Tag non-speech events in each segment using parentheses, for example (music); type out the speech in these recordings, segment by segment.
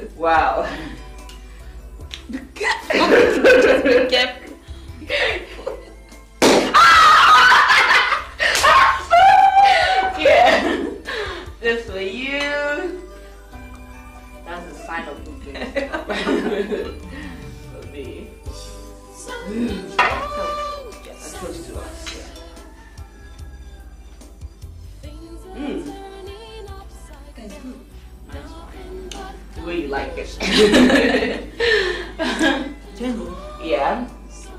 missed it too. Wow. Be careful. Be careful. yeah. This for you. That's a sign of good (laughs) for me. Something's Get wrong that close to us. Yeah. But The way you like it. (laughs) Jenny, yeah.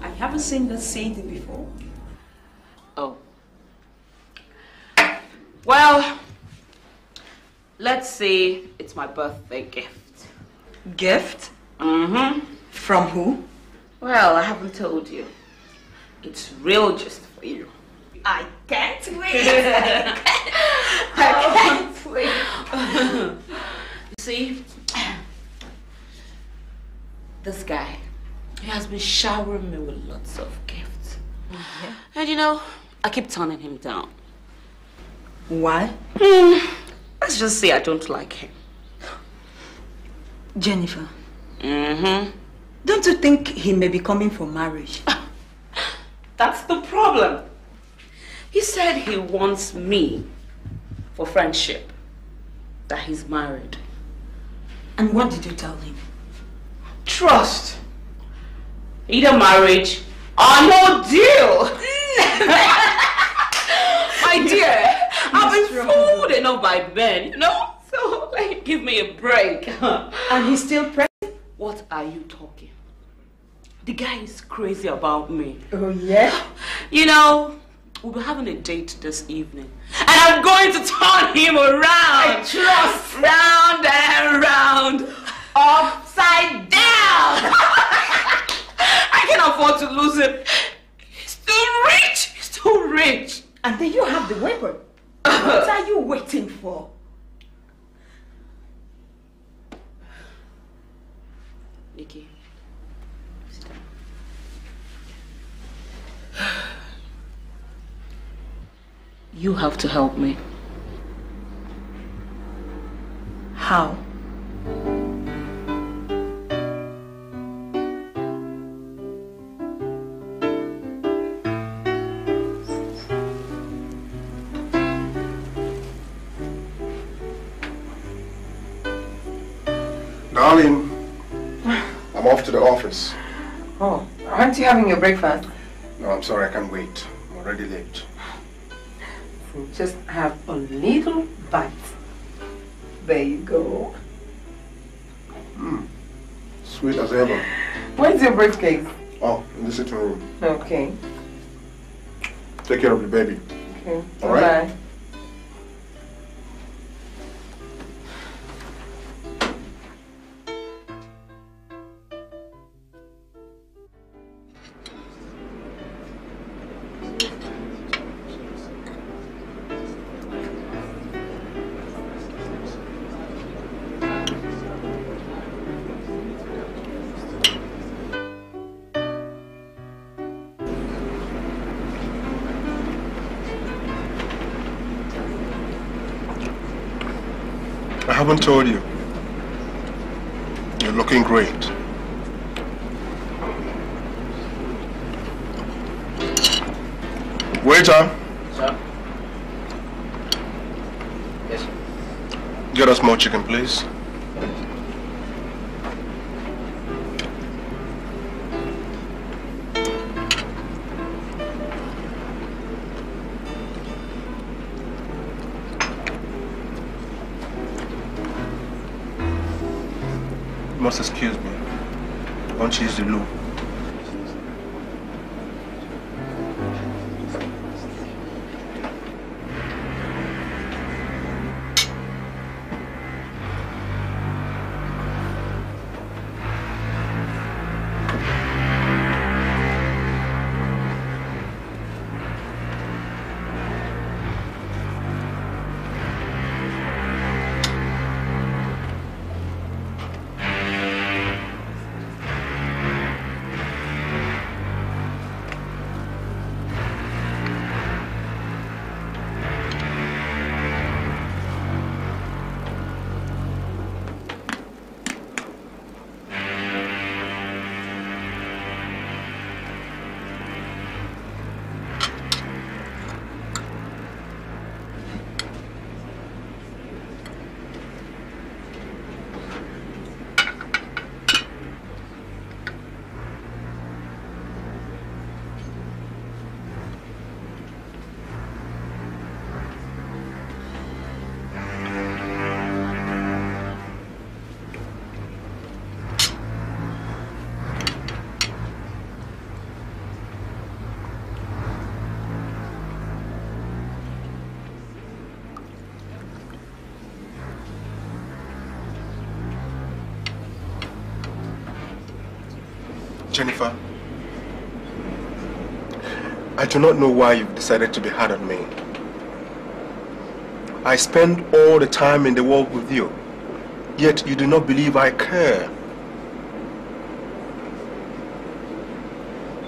I haven't seen that CD before. Oh. Well, let's say it's my birthday gift. Gift? Mm-hmm. From who? Well, I haven't told you. It's real just for you. I can't wait. (laughs) I can't wait. (laughs) You see, (coughs) this guy, he has been showering me with lots of gifts. And you know, I keep turning him down. Why? Hmm, let's just say I don't like him. Jennifer, Mm-hmm. don't you think he may be coming for marriage? That's the problem. He said he wants me for friendship, that he's married. And what did you tell him? Trust. Either marriage or no deal. (laughs) My dear, (laughs) I've been fooled enough by men, you know? So, like, give me a break. (laughs) And he's still pregnant? what are you talking? The guy is crazy about me. Oh, yeah? You know, we'll be having a date this evening. And I'm going to turn him around. I trust. Round and round. Upside down. I can't afford to lose him. He's too rich. He's too rich. And then you have the weapon. What are you waiting for? Nikki. sit down. You have to help me. How? Darling, I'm off to the office. Oh, aren't you having your breakfast? No, I'm sorry, I can't wait. I'm already late. Just have a little bite. There you go. Hmm. Sweet as ever. Where's your briefcase? Oh, in the sitting room. Okay. Take care of the baby. Okay. All right. Bye. Haven't told you. Jennifer, I do not know why you've decided to be hard on me. I spend all the time in the world with you, yet you do not believe I care.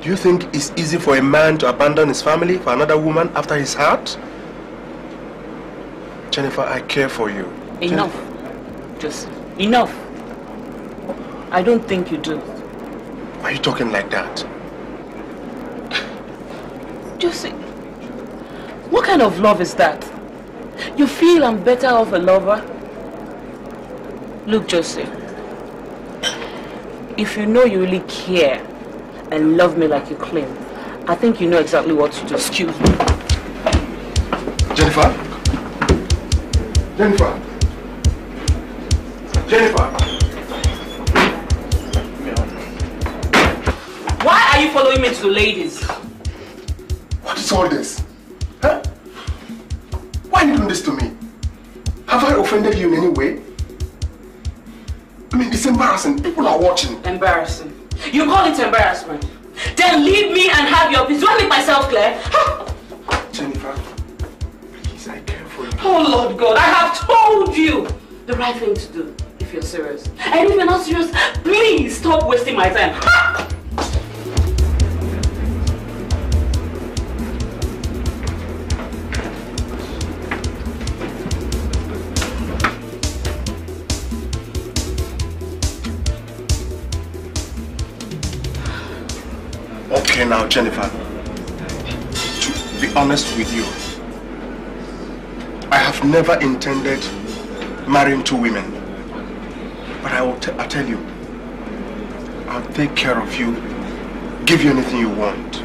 Do you think it's easy for a man to abandon his family for another woman after his heart? Jennifer, I care for you. Enough. Just enough. I don't think you do. Why are you talking like that? Josie, what kind of love is that? You feel I'm better off a lover? Look, Josie, if you know you really care and love me like you claim, I think you know exactly what to do. Excuse me. Jennifer? Jennifer? Jennifer? You following me to the ladies? What is all this? Huh? Why are you doing this to me? Have I offended you in any way? I mean, it's embarrassing. People are watching. Embarrassing. You call it embarrassment. Then leave me and have your peace. Do I make myself clear? Jennifer, please, I care for you. Oh Lord God, I have told you the right thing to do if you're serious. And if you're not serious, please stop wasting my time. Ha! Now, Jennifer. To be honest with you, I have never intended marrying two women. But I will I tell you, I'll take care of you, give you anything you want.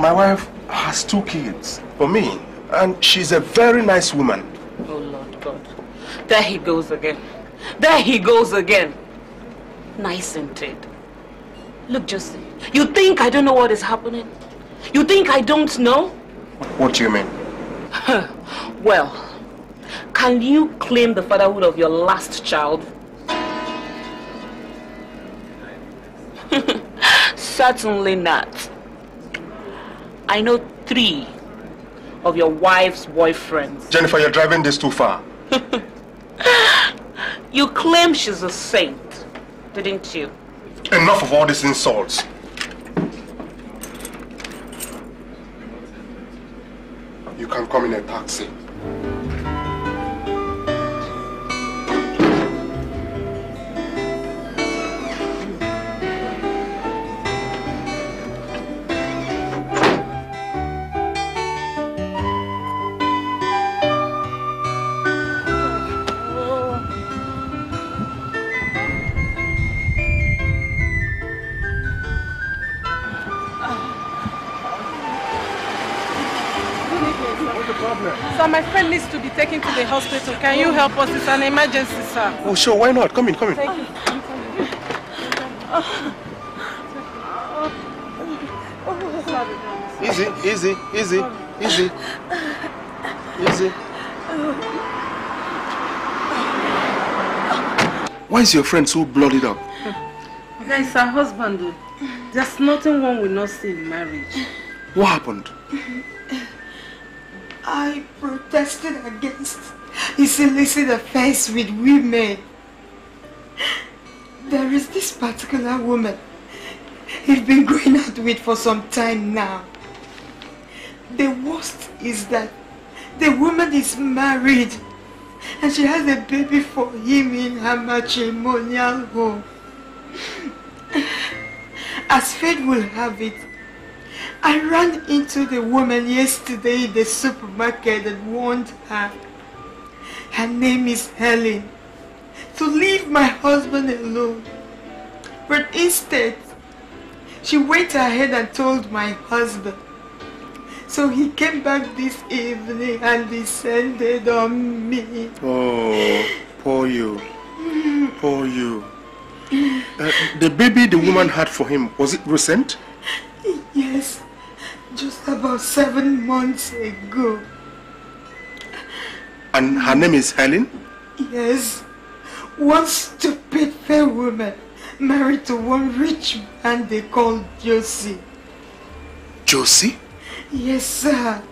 My wife has two kids for me, and she's a very nice woman. Oh Lord God. There he goes again. There he goes again. Nice indeed. Look, Josie, you think I don't know what is happening? You think I don't know? What do you mean? Well, can you claim the fatherhood of your last child? (laughs) Certainly not. I know three of your wife's boyfriends. Jennifer, you're driving this too far. (laughs) You claim she's a saint, didn't you? Enough of all these insults. You can come in a taxi. The hospital. Can you help us? It's an emergency, sir. Oh, sure, why not? Come in, come in. Thank you. Easy, easy, easy, easy. Easy. Why is your friend so bloodied up? Is her husband. There's nothing one will not see in marriage. What happened? I protested against his illicit affairs with women. There is this particular woman he's been going out with for some time now. The worst is that the woman is married and she has a baby for him in her matrimonial home. As fate will have it, I ran into the woman yesterday in the supermarket and warned her. Her name is Helen. To leave my husband alone. But instead, she went ahead and told my husband. So he came back this evening and descended on me. Oh, poor you. Poor you. Uh, the baby the woman had for him, was it recent? Yes, just about seven months ago. And her name is Helen? Yes, one stupid fair woman married to one rich man they call Josie. Josie? Yes, sir.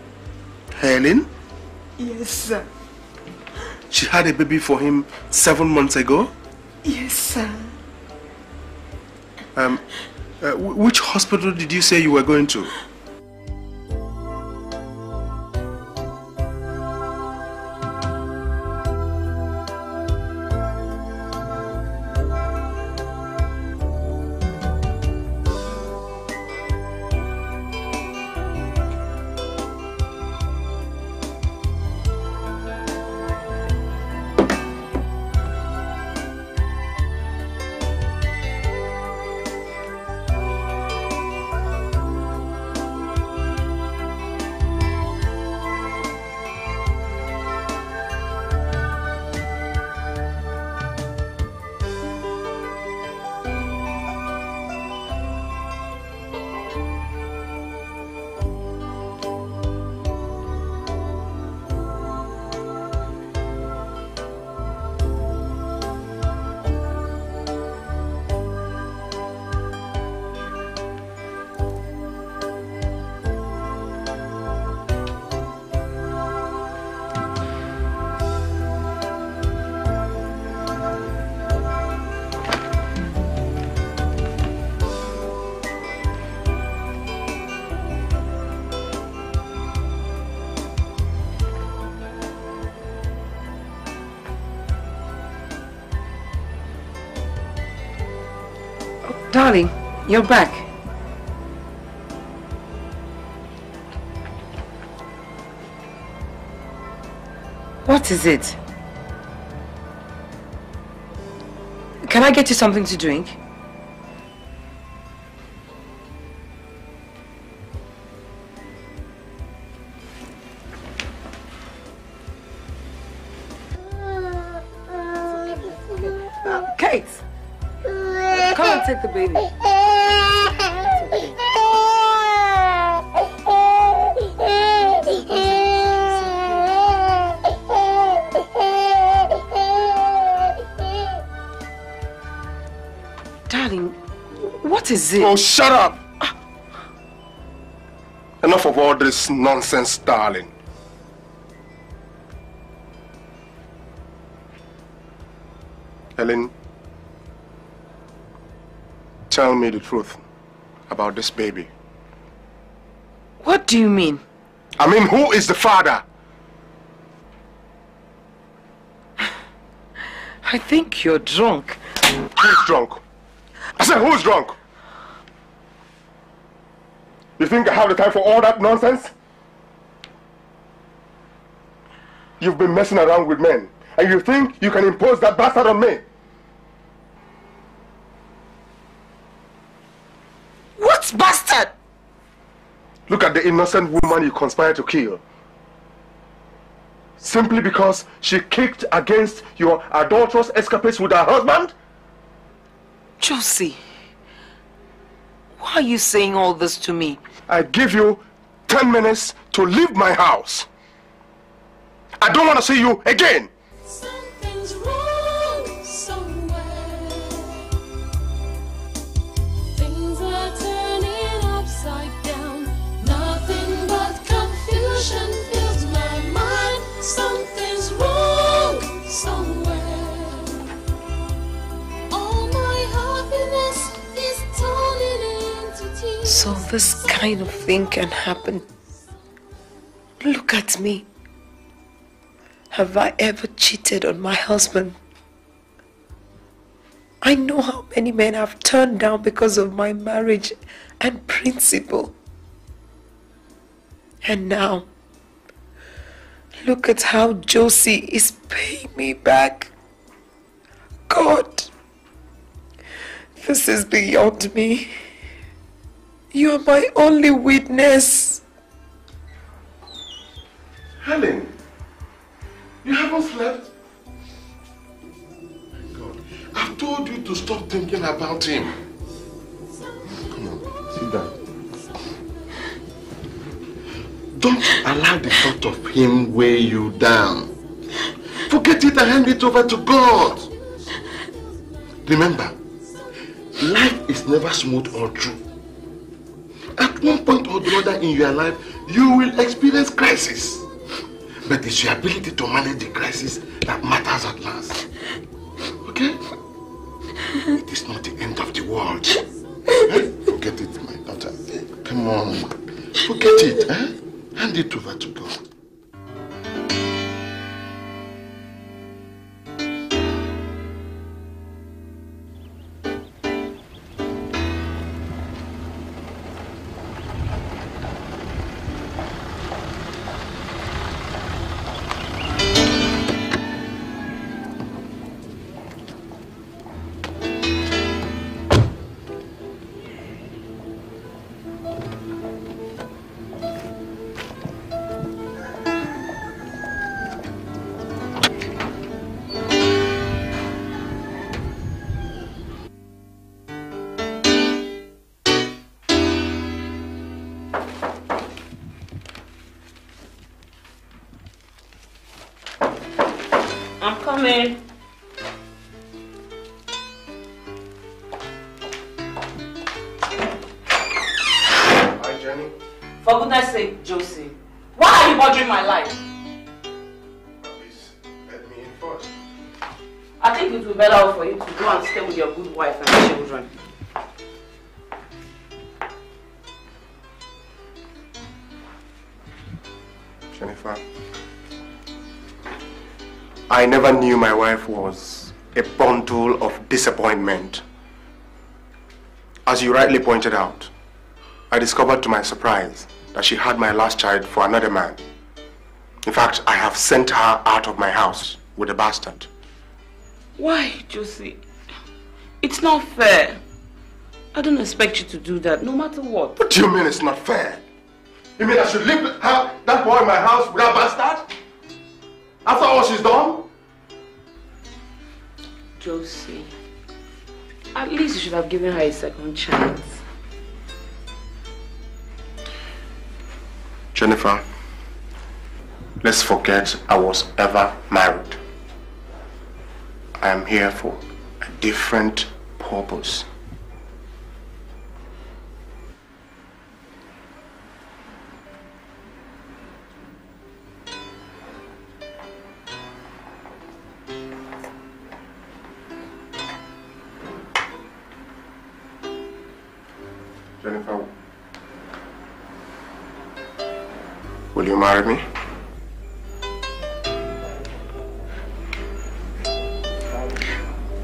Helen? Yes, sir. She had a baby for him seven months ago? Yes, sir. Um, uh, which hospital did you say you were going to? Darling, you're back. What is it? Can I get you something to drink? The baby. Darling, what is it? Oh, shut up! Enough of all this nonsense, darling. Tell me the truth about this baby. What do you mean? I mean, who is the father? I think you're drunk. Who's drunk? I said, who's drunk? You think I have the time for all that nonsense? You've been messing around with men, and you think you can impose that bastard on me? What bastard? Look at the innocent woman you conspired to kill. Simply because she kicked against your adulterous escapades with her husband? Josie, why are you saying all this to me? I give you 10 minutes to leave my house. I don't want to see you again. So this kind of thing can happen. Look at me. Have I ever cheated on my husband? I know how many men I've turned down because of my marriage and principle. And now, look at how Josie is paying me back. God, this is beyond me. You are my only witness. Helen, you haven't slept? My God, I've told you to stop thinking about him. Come on, sit down. Don't allow the thought of him weigh you down. Forget it and hand it over to God. Remember, life is never smooth or true. One point or the other in your life, you will experience crisis. But it's your ability to manage the crisis that matters at last. Okay? It is not the end of the world. Eh? Forget it, my daughter. Come on. Forget it. Eh? Hand it over to God. I never knew my wife was a bundle of disappointment. As you rightly pointed out, I discovered to my surprise that she had my last child for another man. In fact, I have sent her out of my house with a bastard. Why, Josie? It's not fair. I don't expect you to do that, no matter what. What do you mean it's not fair? You mean I should leave her, that boy in my house with that bastard? After all she's done? Josie, at least you should have given her a second chance. Jennifer, let's forget I was ever married. I am here for a different purpose. Jennifer, will you marry me?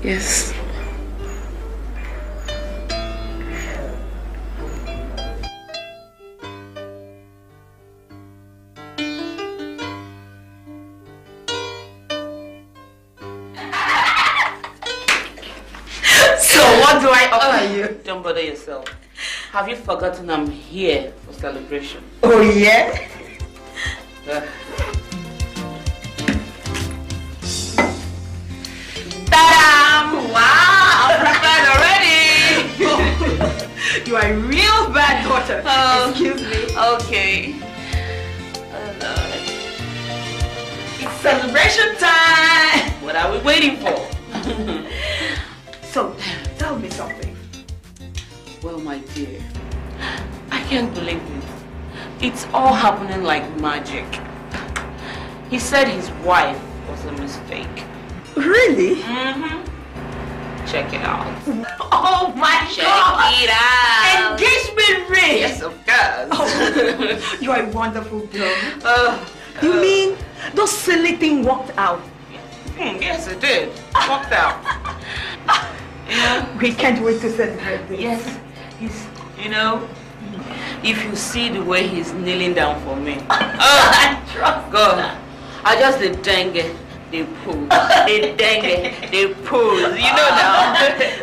Yes. So what do I offer you? Don't bother yourself. Have you forgotten I'm here for celebration? Oh, yeah? (laughs) Ta-da! Wow! prepared already! (laughs) you are a real bad daughter. Oh, Excuse me. Okay. Oh, it's celebration time! What are we waiting for? (laughs) so, tell me something. Well, my dear, I can't believe it. It's all happening like magic. He said his wife was a mistake. Really? Mm-hmm. Check it out. (laughs) Oh my Check God! it out. Engagement ring. Yes, of course. Oh, (laughs) you are a wonderful girl. Oh, You mean those silly thing worked out? hmm, yes, it did. Worked out. (laughs) Yeah. We can't wait to celebrate this. Yes, he's, you know, if you see the way he's kneeling down for me. (laughs) Oh, I Trust God. I just the dengue, they pull. They dengue, they pull. You know now.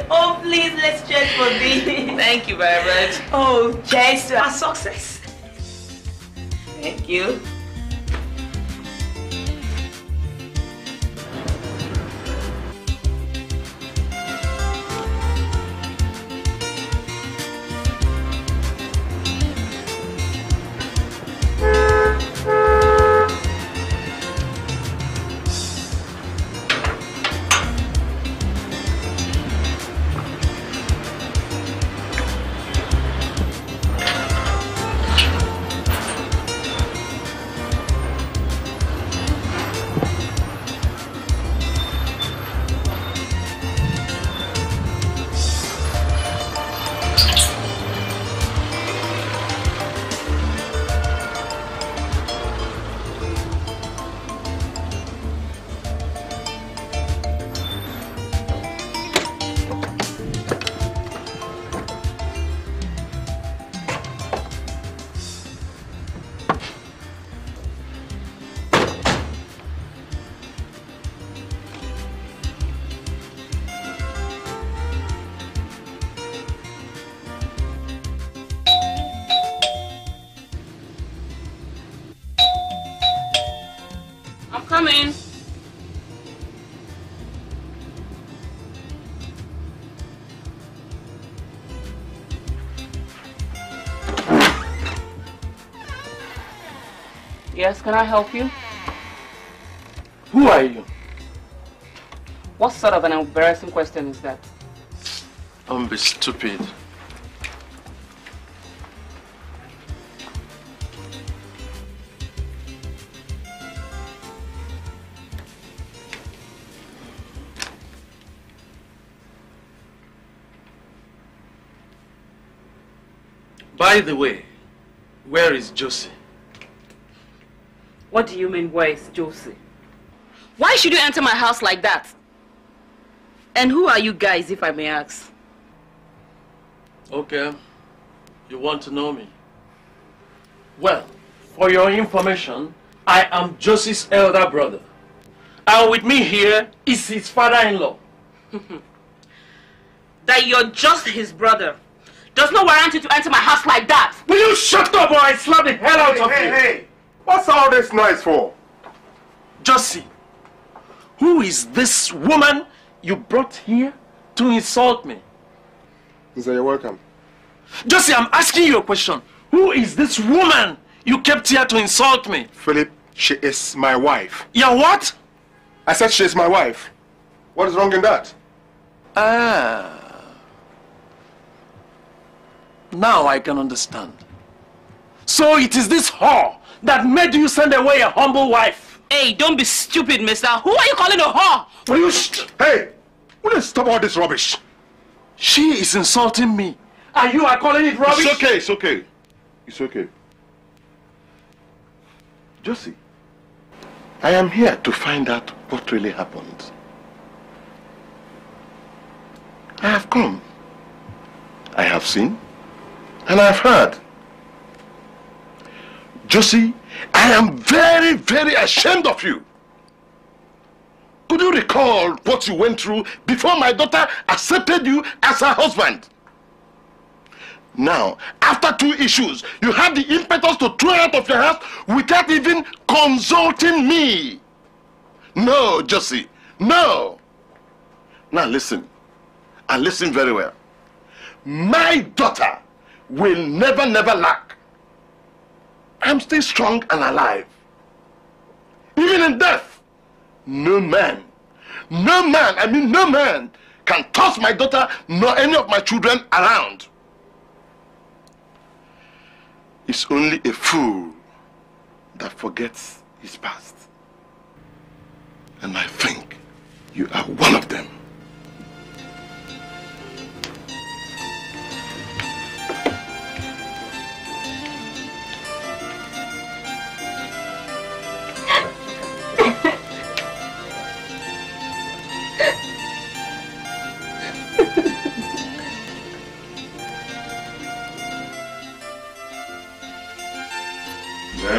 (laughs) oh, please, let's check for me. Thank you very much. Oh, to our success. Thank you. Yes, can I help you? Who are you? What sort of an embarrassing question is that? Don't be stupid. By the way, where is Josie? What do you mean, where is Josie? Why should you enter my house like that? And who are you guys, if I may ask? Okay, you want to know me? Well, for your information, I am Josie's elder brother. And with me here is his father-in-law. (laughs) That you're just his brother does not warrant you to enter my house like that. Will you shut up or I slap the hell out of Hey, you? hey, what's all this noise for? Josie, who is this woman you brought here to insult me? So you're welcome. Josie, I'm asking you a question. Who is this woman you kept here to insult me? Philip, she is my wife. Yeah, what? I said she is my wife. What is wrong in that? Ah. Now I can understand. So it is this whore that made you send away a humble wife. Hey, don't be stupid, mister. Who are you calling a whore? Will you sh- Hey, will you stop all this rubbish? She is insulting me. And you are calling it rubbish? It's okay, it's okay. It's okay. Josie, I am here to find out what really happened. I have come. I have seen. And I have heard. Josie, I am very, very ashamed of you. Could you recall what you went through before my daughter accepted you as her husband? Now, after two issues, you have the impetus to throw out of your house without even consulting me. No, Josie, no. Now listen, and listen very well. My daughter will never, never lack. I'm still strong and alive. Even in death, no man, no man, I mean no man, can toss my daughter nor any of my children around. It's only a fool that forgets his past. And I think you are one of them.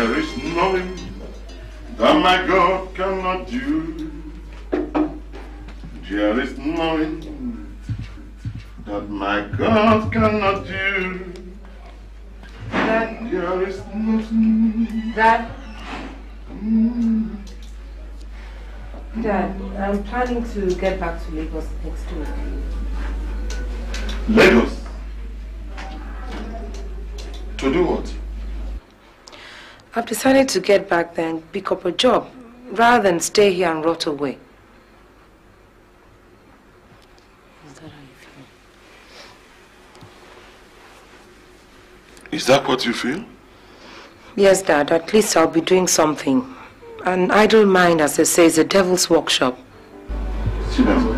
There is nothing that my God cannot do. There is nothing that my God cannot do. Dad, There is nothing. Dad. Dad, I'm planning to get back to Lagos next week. Lagos. To do what? I've decided to get back there and pick up a job rather than stay here and rot away. Is that how you feel? Is that what you feel? Yes, Dad, at least I'll be doing something. An idle mind, as they say, is a devil's workshop. Sit down.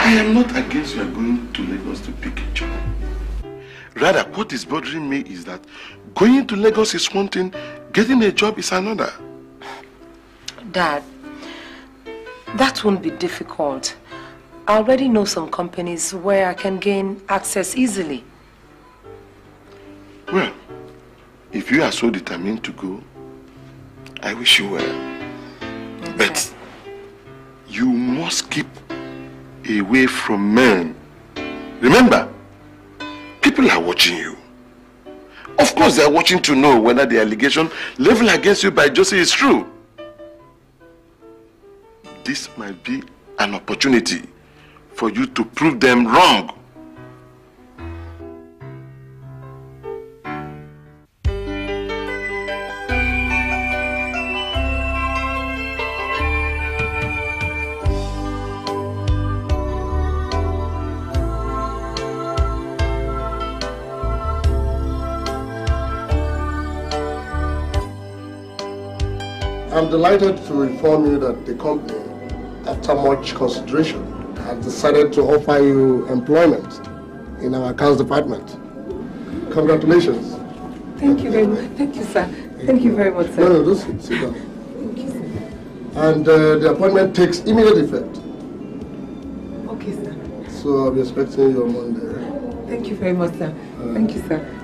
I am not against your going Rather, what is bothering me is that going to Lagos is one thing, getting a job is another. Dad, that won't be difficult. I already know some companies where I can gain access easily. Well, if you are so determined to go, I wish you well. But you must keep away from men. Remember, people are watching you. Of course, they are watching to know whether the allegation leveled against you by Josie is true. This might be an opportunity for you to prove them wrong. I'm delighted to inform you that the company, after much consideration, has decided to offer you employment in our accounts department. Congratulations. Thank you very much. Thank you, sir. Thank you very much, sir. no, don't sit, sit down. And uh, the appointment takes immediate effect. Okay, sir. So I'll be expecting you on Monday. Thank you very much, sir. Thank you, sir.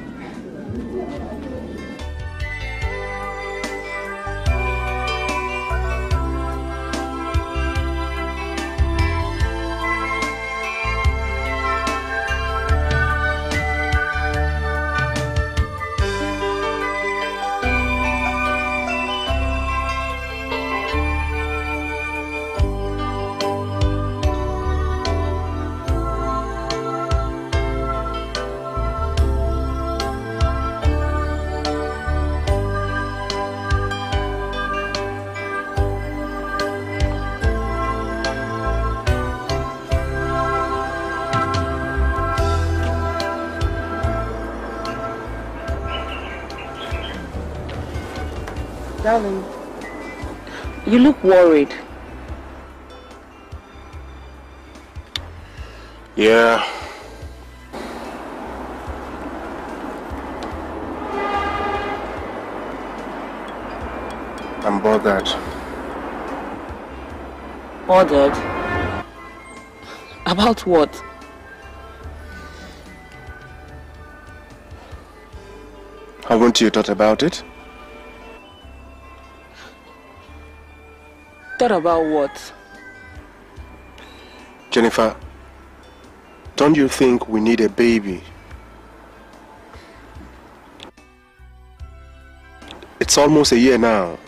Darling, you look worried. Yeah. I'm bothered. Bothered? About what? Haven't you thought about it? Thought about what? Jennifer, don't you think we need a baby? It's almost a year now.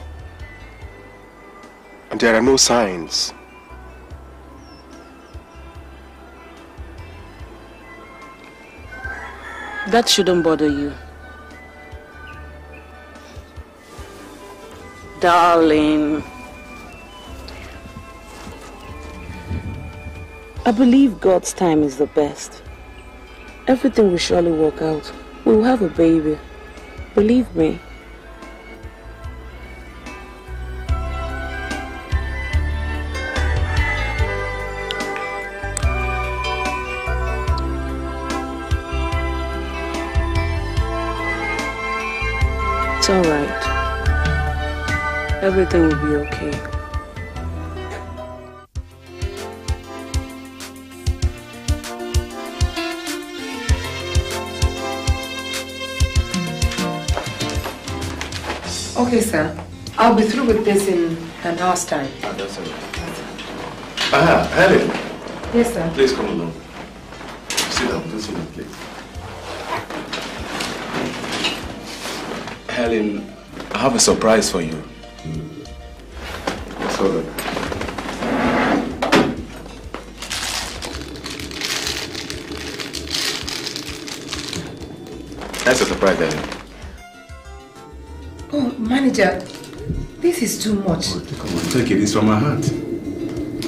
And there are no signs. That shouldn't bother you. Darling. I believe God's time is the best. Everything will surely work out. We'll have a baby. Believe me. It's alright. Everything will be okay. Okay, sir. I'll be through with this in an hour's time. Ah, that's all right. Ah, Helen, Yes, sir. please come along. Sit down, do sit down, please. Helen, I have a surprise for you. It's all right. That's a surprise, Helen. Oh, manager, this is too much. Oh, Come on, take it. It's from my heart.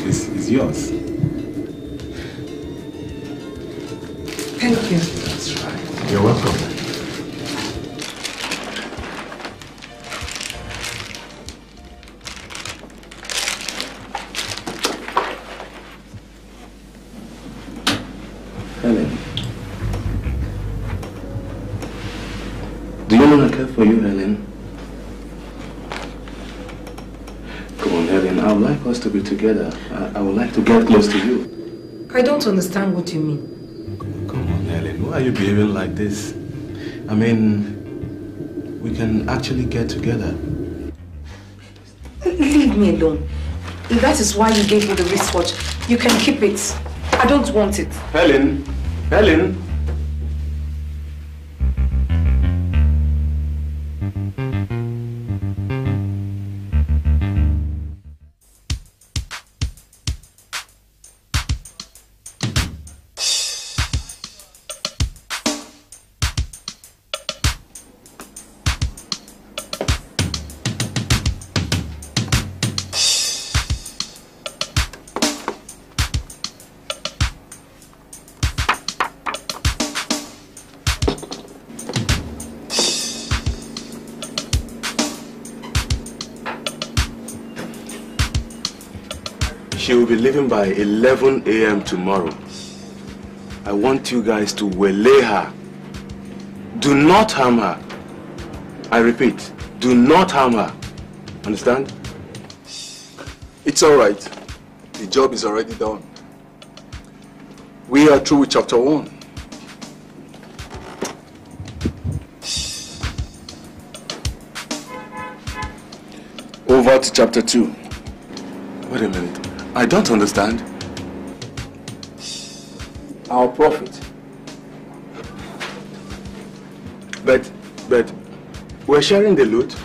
It's, it's yours. Come on, Helen. I would like us to be together. I, I would like to get close to you. I don't understand what you mean. Come on, Helen. Why are you behaving like this? I mean, we can actually get together. Leave me alone. If that is why you gave me the wristwatch, you can keep it. I don't want it. Helen! Helen! By 11 a.m. tomorrow. I want you guys to waylay her. Do not harm her. I repeat, do not harm her. Understand? It's all right. The job is already done. We are through with chapter one. Over to chapter two. Wait a minute. I don't understand. Our profit. But, but, we're sharing the loot.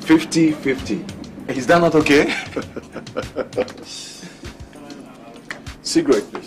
50-50. Is that not okay? (laughs) Cigarette, please.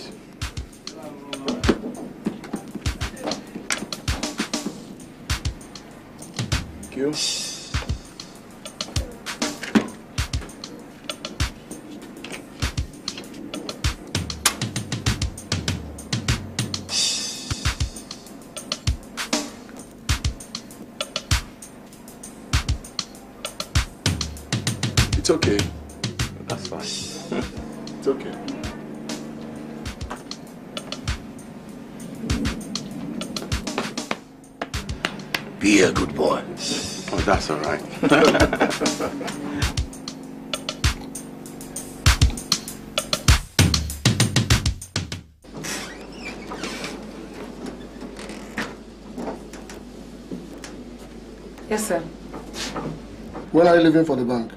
You leaving for the bank?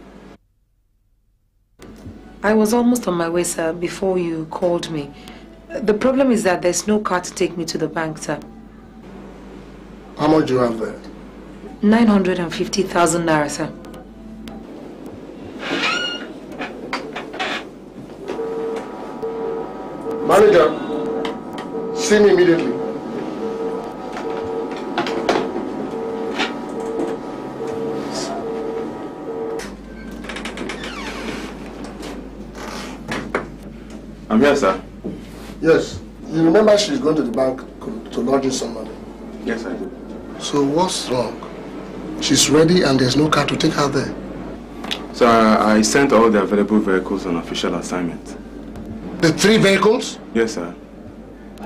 I was almost on my way, sir, before you called me. The problem is that there's no car to take me to the bank, sir. How much do you have there? 950,000 naira, sir. Manager, see me immediately. I'm here, sir. Yes. You remember she's going to the bank to lodge in some money. Yes, I do. So what's wrong? She's ready and there's no car to take her there. So I, I sent all the available vehicles on official assignment. The three vehicles? Yes, sir.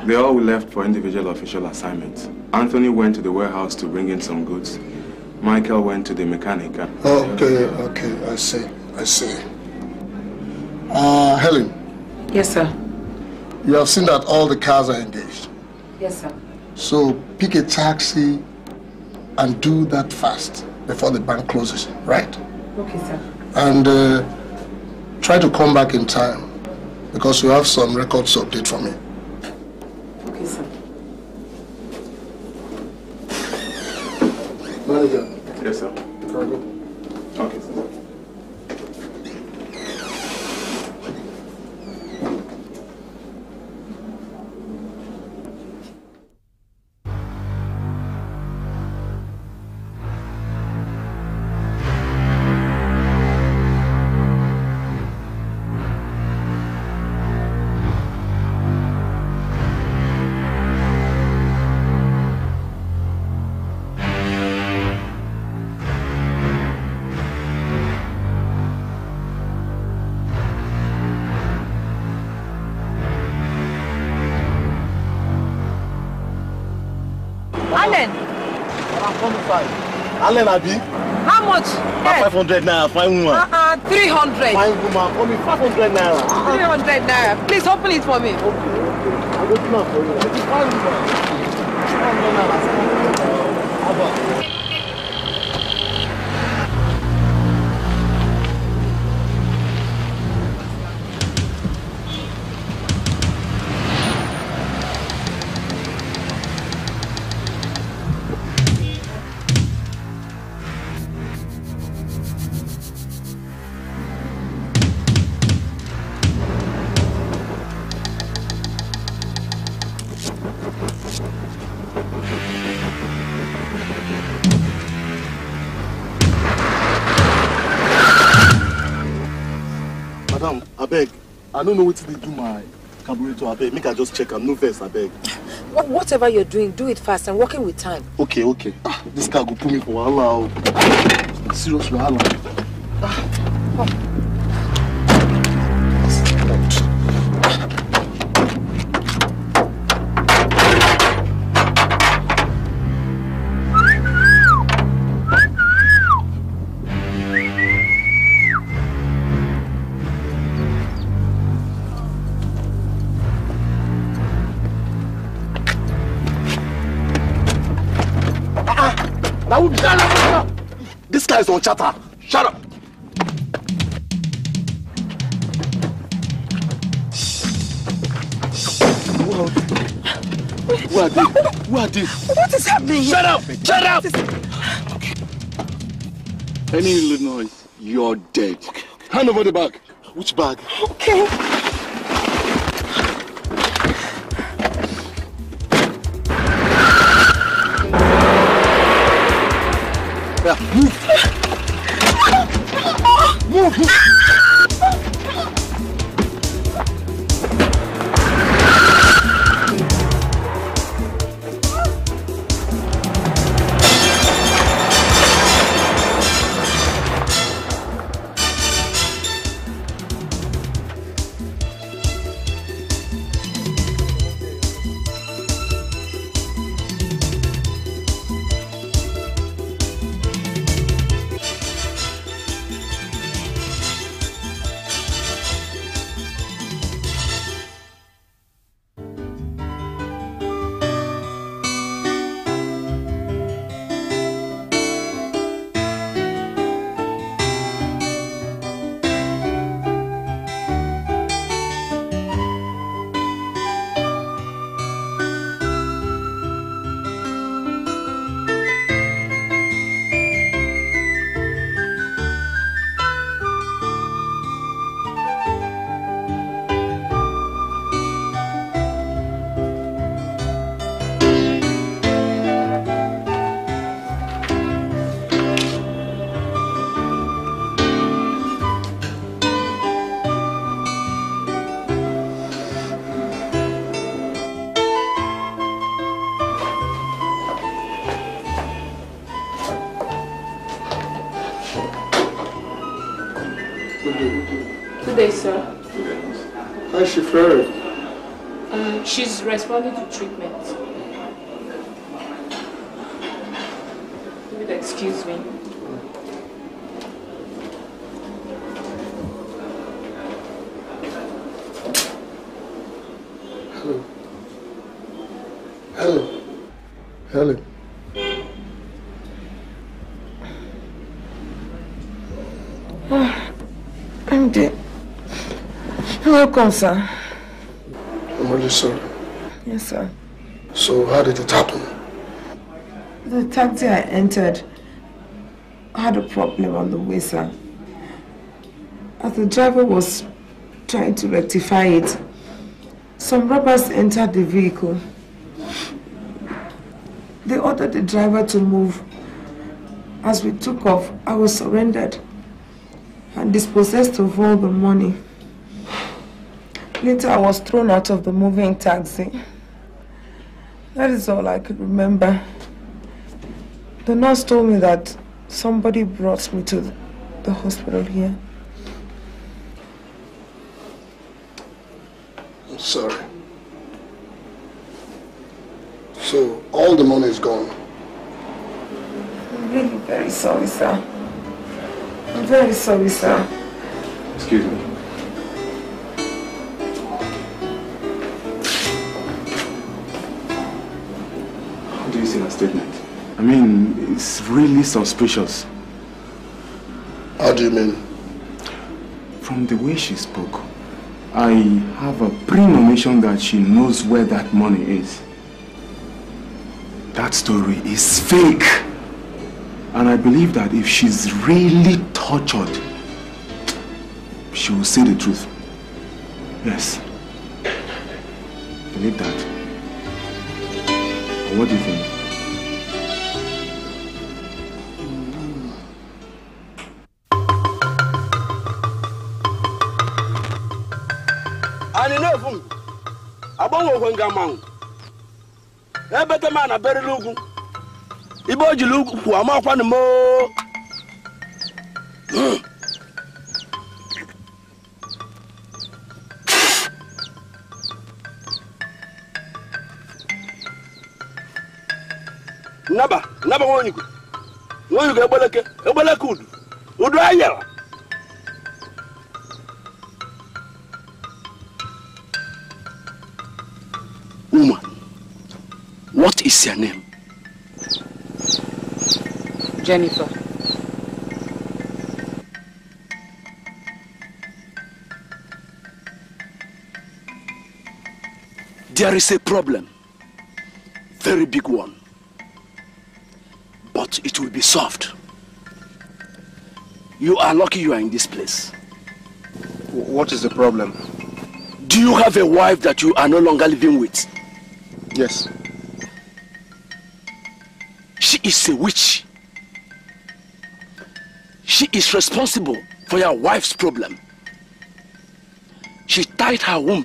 They all left for individual official assignments. Anthony went to the warehouse to bring in some goods. Michael went to the mechanic. Okay, okay, I see, I see. Uh, Helen, Yes, sir. you have seen that all the cars are engaged. Yes, sir. So pick a taxi and do that fast before the bank closes, right? Okay, sir. And uh, try to come back in time because you have some records to update for me. Okay, sir. Manager, Yes, sir. Allen Abi, how much? na five hundred naira fine woman. Uh-uh, 300. Fine woman, call me five hundred naira. 300 naira. Please open it for me. I go do am for you. It is fine woman. Five hundred naira. I no know wetin dey do my carburetor abeg, make I just check am, no vex abeg. Wha- Whatever you're doing, do it fast and working with time. Okay, okay. Ah, this car go put me for wahala o. Serious wahala. Is on chatter. Shut up. Who are they? Who are they? What is happening here? Shut up! Shut up! Any little noise, you're dead. Hand over the bag. Which bag? Okay. Yeah, move. move. Welcome, sir. I'm really sorry. Yes, sir. So how did it happen? The taxi I entered had a problem on the way, sir. As the driver was trying to rectify it, some robbers entered the vehicle. They ordered the driver to move. As we took off, I was surrendered and dispossessed of all the money. Later, I was thrown out of the moving taxi. That is all I could remember. The nurse told me that somebody brought me to the hospital here. I'm sorry. So all the money is gone. I'm really very sorry, sir. I'm very sorry, sir. Excuse me. Statement? I mean, it's really suspicious. How do you mean? From the way she spoke, I have a premonition that she knows where that money is. That story is fake. And I believe that if she's really tortured, she will say the truth. Yes. Believe that. What do you think? mmiri na-efu m. Agbanwekwe nga mmanwụ. Ebeta m na beriri ugwu. Ibe o jiri ukwu amakwanụ m naba naba nwa onyigwe nwa onyigwe egboleke egboleke udu. Udu anyara is your name Jennifer. there is a problem very big one but it will be solved you are lucky you are in this place What is the problem? do you have a wife that you are no longer living with Yes. Is a witch. She is responsible for your wife's problem. She tied her womb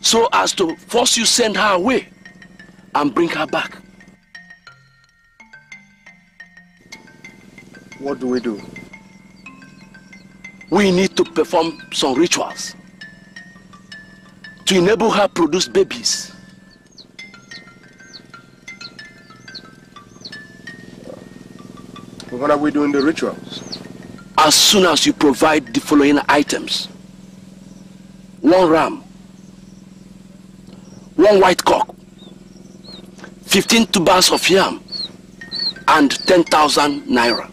so as to force you send her away and bring her back. What do we do? we need to perform some rituals to enable her produce babies When are we doing the rituals? as soon as you provide the following items. One ram. One white cock 15 tubers of yam. And 10,000 naira.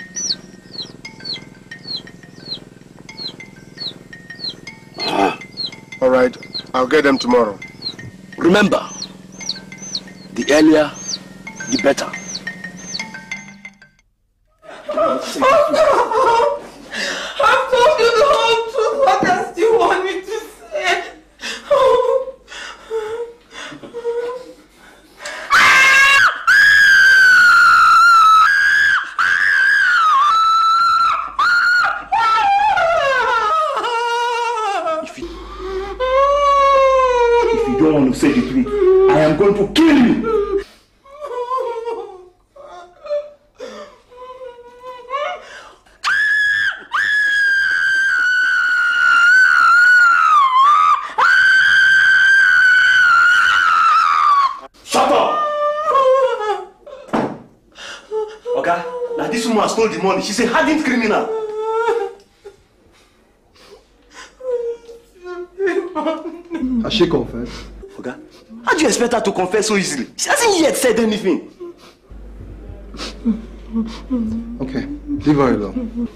All right, I'll get them tomorrow. remember the earlier the better oh, no. Money. She's a hardened criminal. Has she confessed? Oga, how do you expect her to confess so easily? She hasn't yet said anything. Okay, leave her alone.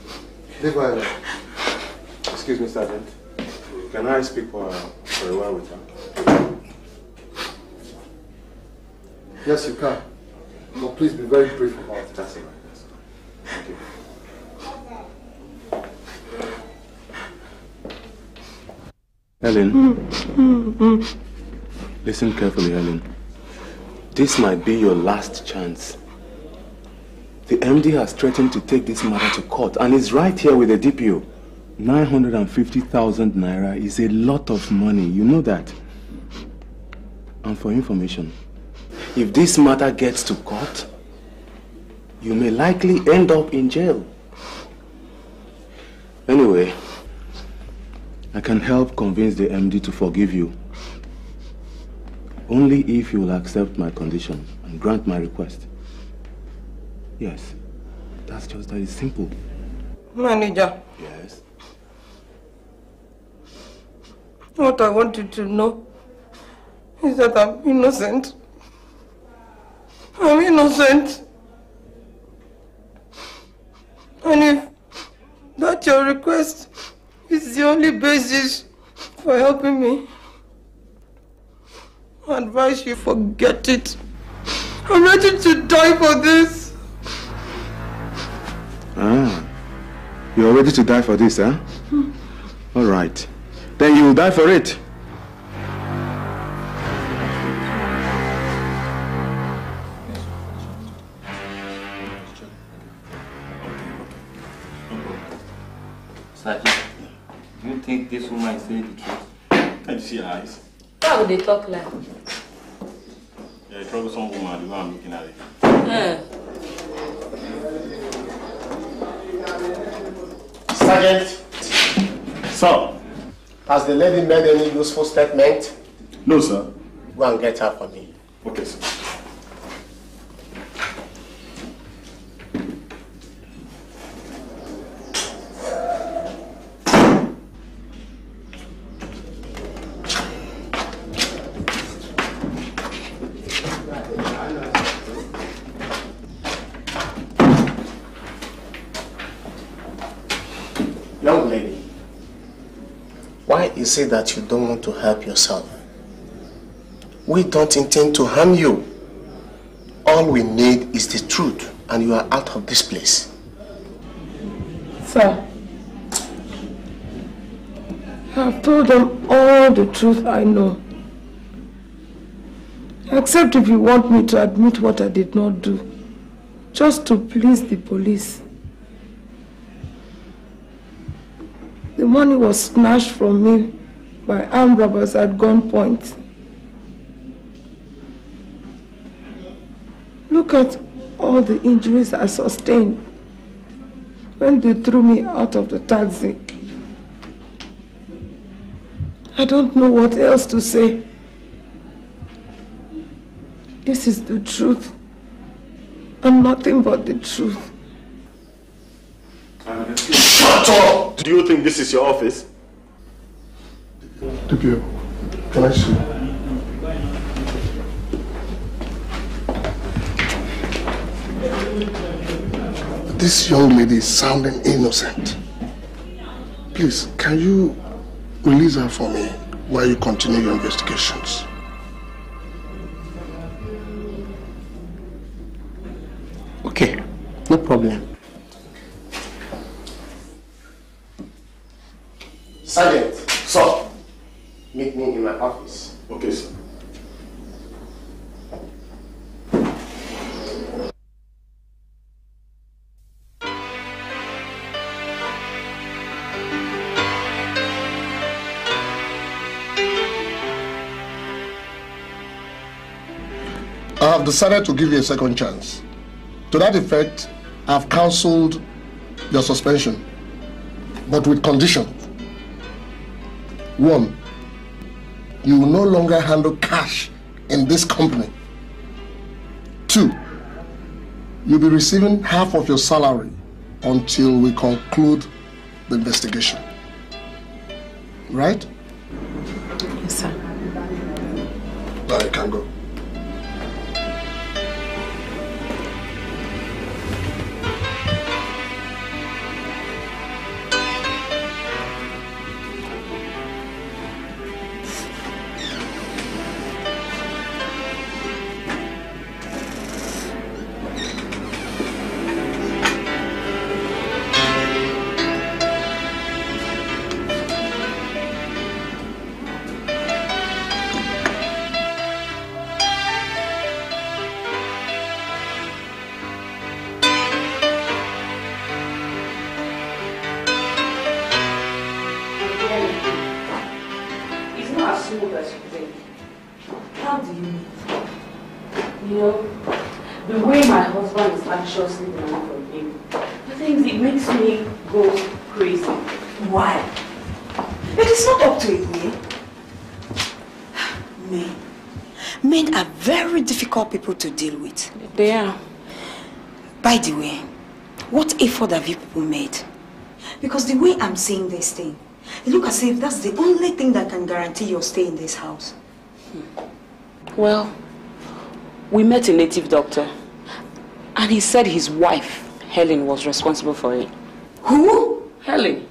Leave her alone. Excuse me, Sergeant. Can I speak for, for a while with her? Yes, you can. But please be very brief about it. That's all right. Helen, listen carefully, Helen. This might be your last chance. The MD has threatened to take this matter to court and is right here with the DPO. 950,000 naira is a lot of money, you know that. And for information, if this matter gets to court, you may likely end up in jail. Anyway, I can help convince the MD to forgive you. Only if you will accept my condition and grant my request. Yes, that's just that. It's simple. Manager, Yes. what I want you to know is that I'm innocent. I'm innocent. And if that your request is the only basis for helping me, I advise you forget it. I'm ready to die for this. Ah, you're ready to die for this, huh? All right. Then you will die for it. Sergeant, do you think this woman is saying the truth? Can't you see her eyes? Why would they talk like? Yeah, a troublesome woman, the way I'm looking at it. Eh. Sergeant, Sir. has the lady made any useful statement? No, sir. Go and get her for me. Okay, sir. Young lady, it that you don't want to help yourself? We don't intend to harm you. All we need is the truth, and you are out of this place. Sir, I've told them all the truth I know. Except if you want me to admit what I did not do, just to please the police. The money was snatched from me by armed robbers at gunpoint. Look at all the injuries I sustained when they threw me out of the taxi. I don't know what else to say. This is the truth. And nothing but the truth. Shut up! Do you think this is your office? DPO, can I see? This young lady is sounding innocent. Please, can you release her for me while you continue your investigations? Okay, no problem. Sergeant. Sir. Meet me in my office. Okay, sir. I have decided to give you a second chance. To that effect, I've cancelled your suspension, but with condition. One, you will no longer handle cash in this company. Two, You'll be receiving half of your salary until we conclude the investigation. Right? Yes, sir. Now you can go. They are. By the way, what effort have you people made? Because the way I'm seeing this thing, it looks as if that's the only thing that can guarantee your stay in this house. Hmm. Well, we met a native doctor, and he said his wife, Helen, was responsible for it. Who? Helen.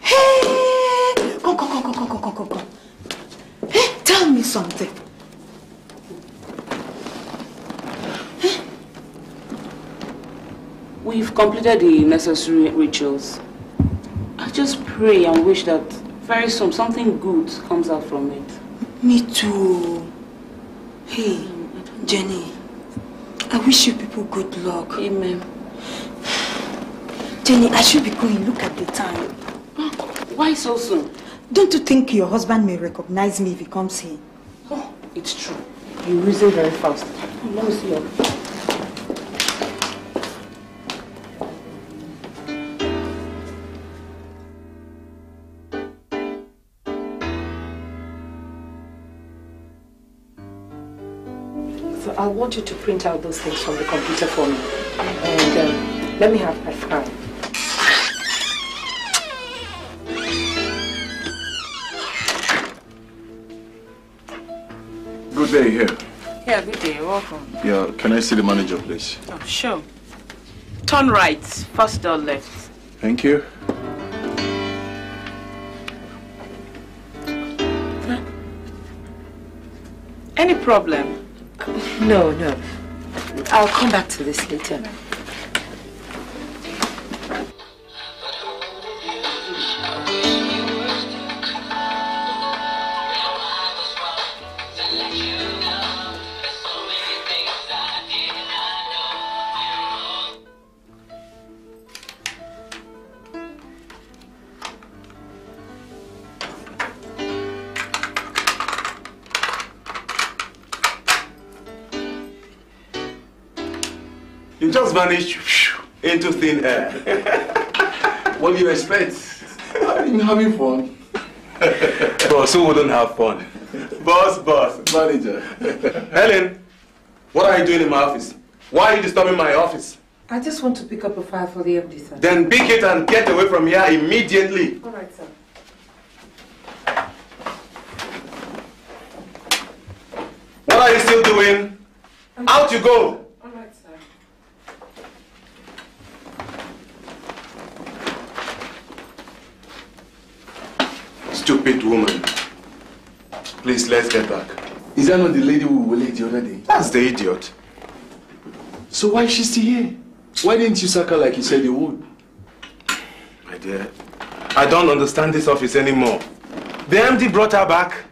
Hey! Come, come, come, come, come, come, come, come. Hey, tell me something. We've completed the necessary rituals. I just pray and wish that very soon something good comes out from it. Me too. Hey, Jenny, I wish you people good luck. Amen. Jenny, I should be going. Look at the time. Why so soon? Don't you think your husband may recognize me if he comes here? Oh, it's true. You reason very fast. Let me see your... I want you to print out those things from the computer for me. And um, let me have my file. Good day here. Yeah, good day. Welcome. Yeah, can I see the manager, please? Oh, sure. Turn right, first door left. Thank you. Any problem? No, no. I'll come back to this later. Just vanished into thin air. (laughs) what do you expect? I'm having fun. boss, who wouldn't have fun? Boss, boss. Manager. (laughs) Helen, what are you doing in my office? Why are you disturbing my office? I just want to pick up a file for the MD, sir. Then pick it and get away from here immediately. All right, sir. What are you still doing? Out you go. All right, sir. Stupid woman. Please, let's get back. Is that not the lady we were late the other day? That's the idiot. So why is she still here? Why didn't you sack her like you said you would? My dear, I don't understand this office anymore. The MD brought her back.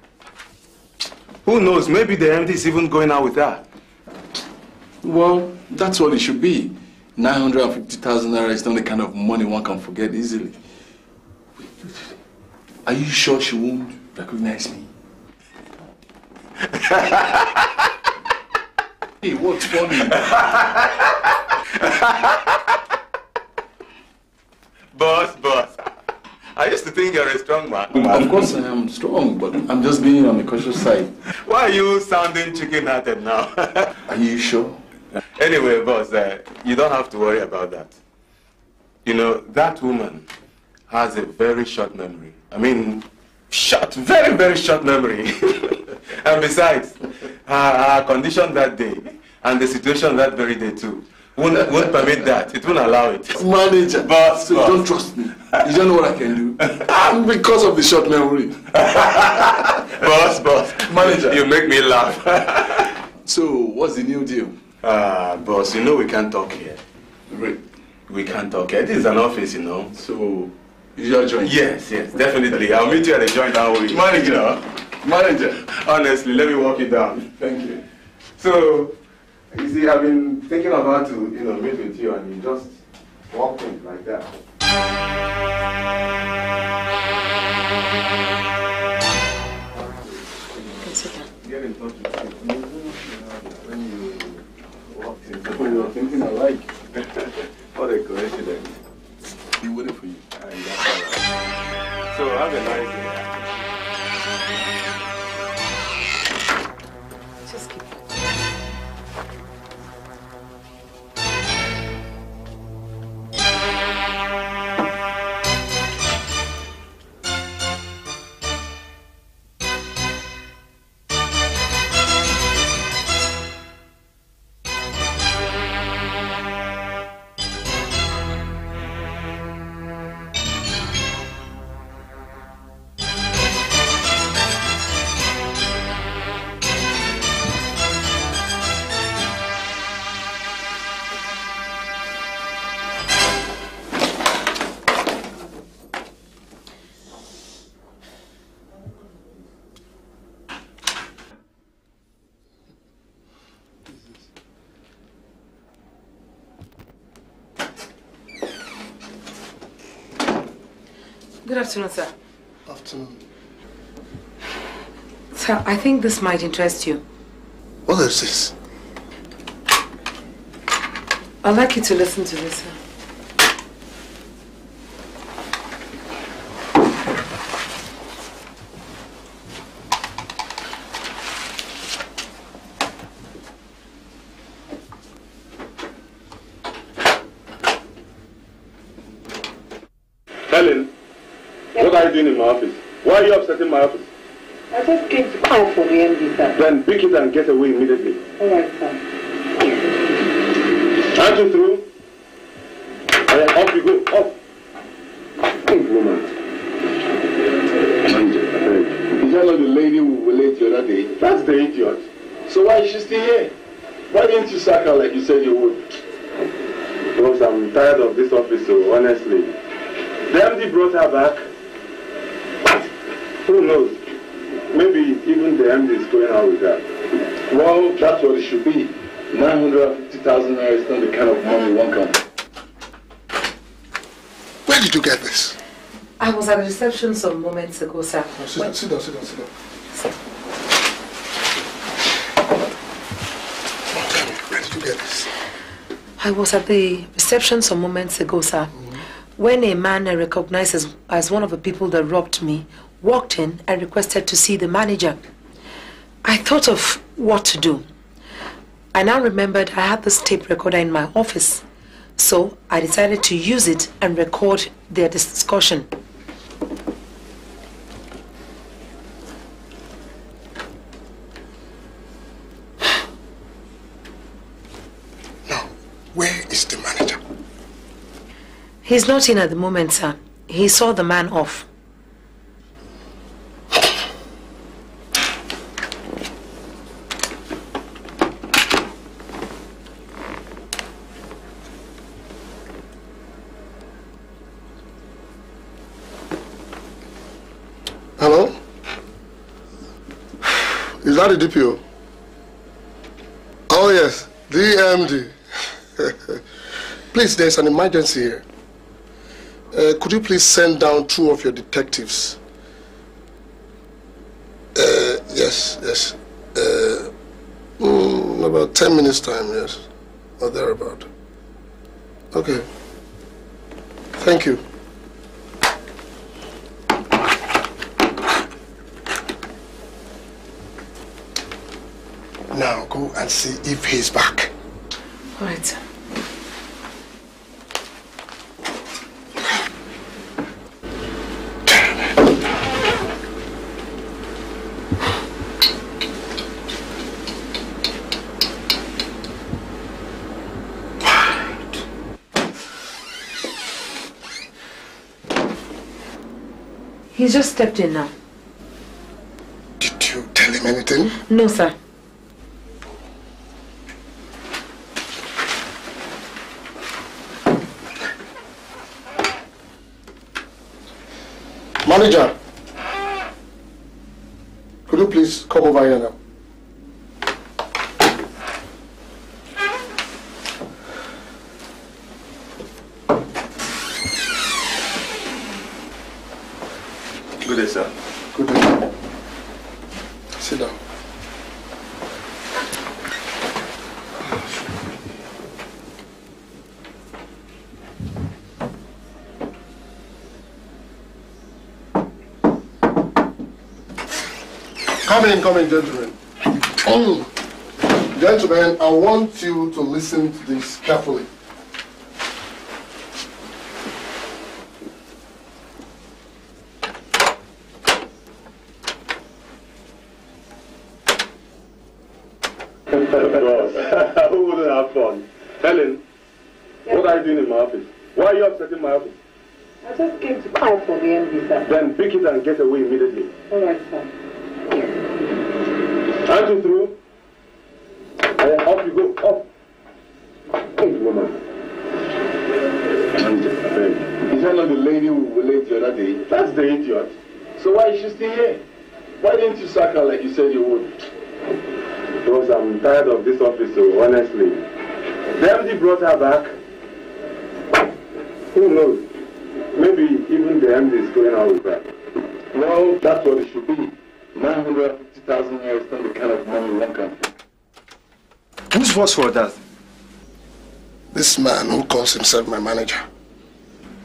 Who knows, maybe the MD is even going out with her. Well, that's what it should be. 950,000 naira is not the kind of money one can forget easily. Are you sure she won't recognize me? Hey, what's funny? boss, boss. I used to think you're a strong man. Of course I am strong, but I'm just being on the cautious side. Why are you sounding chicken-hearted now? Are you sure? Anyway, boss, uh, you don't have to worry about that. You know, that woman has a very short memory. I mean, short, very, very short memory. (laughs) and besides, her, her condition that day and the situation that very day too won't, won't permit that. It won't allow it. Manager, boss, so boss. don't trust me. You don't know what I can do. (laughs) And because of the short memory. (laughs) boss, boss. Manager. You make me laugh. (laughs) so, what's the new deal? Ah, boss, you know we can't talk here. Right. We can't talk here. This is an office, you know. So, is your joint? Yes, yes, definitely. I'll meet you at the joint that way. Manager. Manager. Honestly, let me walk you down. Thank you. So, you see, I've been thinking about to, you know, meet with you and you just walk in like that. Get in touch with you. When you walked in. Oh, you're thinking alike. (laughs) what a coincidence. Be waiting for you. So, have a nice day. Afternoon, sir. Afternoon. Sir, I think this might interest you. What is this? I'd like you to listen to this, sir. Helen, what are you doing in my office? Why are you upsetting my office? I just came to call for the MD, sir. Then pick it and get away immediately. Reception some moments ago, sir. Sit down, sit down, sit down, sit down. Tell where did you get this? I was at the reception some moments ago, sir, when a man I recognized as, as one of the people that robbed me walked in and requested to see the manager. I thought of what to do. I now remembered I had this tape recorder in my office, so I decided to use it and record their discussion. Where is the manager? He's not in at the moment, sir. He saw the man off. Hello? Is that the DPO? Oh, yes, DMD. (laughs) please, there's an emergency here. Uh, could you please send down two of your detectives? Uh, yes, yes. Uh, mm, about 10 minutes time, yes. Or thereabout. Okay. Thank you. Now go and see if he's back. All right, sir. He's just stepped in now. Did you tell him anything? No, sir. Manager, could you please come over here now? Good day, sir. Good day. Sit down. Come in, come in, gentlemen. Oh, gentlemen, I want you to listen to this carefully. Boss, (laughs) who wouldn't have fun? Helen, what are you doing in my office? Why are you upsetting my office? I just came to call for the MD, sir. Then pick it and get away immediately. All right, sir. Aren't you through? Uh, off you go, off. Hey, woman. Manager, I beg. Is that not the lady we were late the other day? That's the idiot. So why is she still here? Why didn't you sack her like you said you would? Because I'm tired of this office, so honestly. The MD brought her back. Who knows? Maybe even the MD is going out with her. Well, that's what it should be. 950,000 naira is not the kind of money one can. Voice was that? This man who calls himself my manager.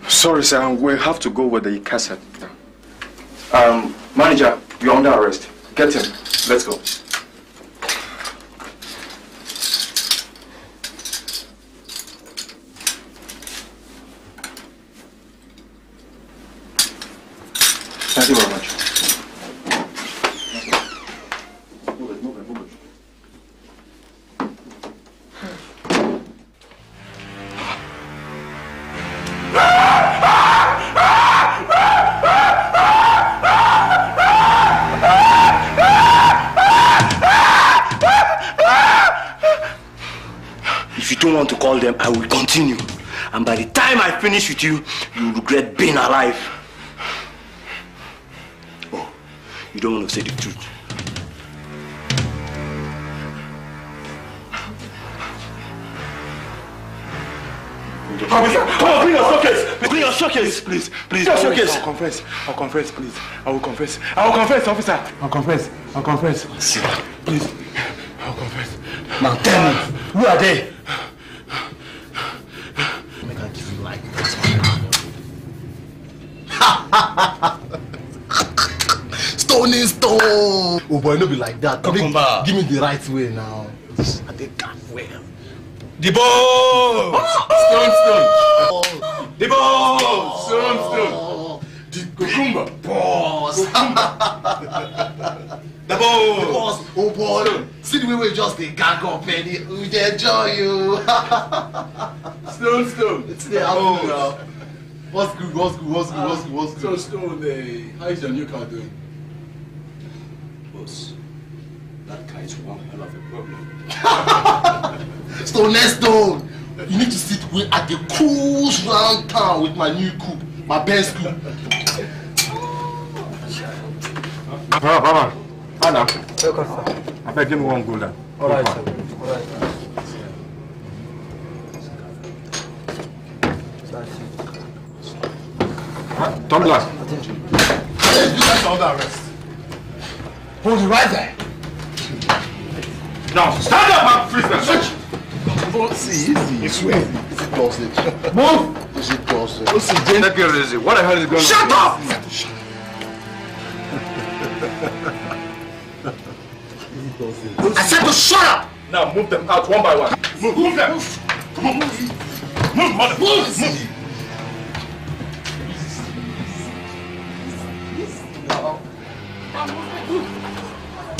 Sorry, sir. We have to go with the cassette. Um, manager, you're under arrest. Get him. Let's go. Thank you very much. I will continue. And by the time I finish with you, you will regret being alive. Oh, you don't want to say the truth. Come on, bring your showcase. Bring your showcase. Please, please. Your I'll. I'll confess. I'll confess, please. I will confess. I will confess, officer. I'll confess. I'll confess. Please. I'll confess. Now tell me, who are they? Boy, no be like that. Me, give me the right way now. I think I'm well. The balls! Stone, stone. The balls! Stone, stone. The cucumber. Balls. (laughs) The balls. The balls. Oh boy. See the way we just dey gag up it- we dey enjoy you. (laughs) Stone, stone. It's the album now. What's good? What's good? What's good? What's good? What's So, good? Stone, uh, how is your new car doing? Boss, that car is one hell of a problem. Stone, let's stone. You need to sit with at the cruise round town with my new coupe, my best coupe. Papa, Papa. Anna. I beg give me one golden. All right, sir. All right. Tumbler. Hey, you guys are under arrest. Hold it right there. Now, stand up and freestyle. Switch. See, easy. It's way. Is it dosage? Move. Is it dosage? Listen, Jane. Take it easy. What the hell is going on? Shut up! I said to shut up! Now move them out one by one. Move, move them. Come on, move. Move, mother. Move. move. Shut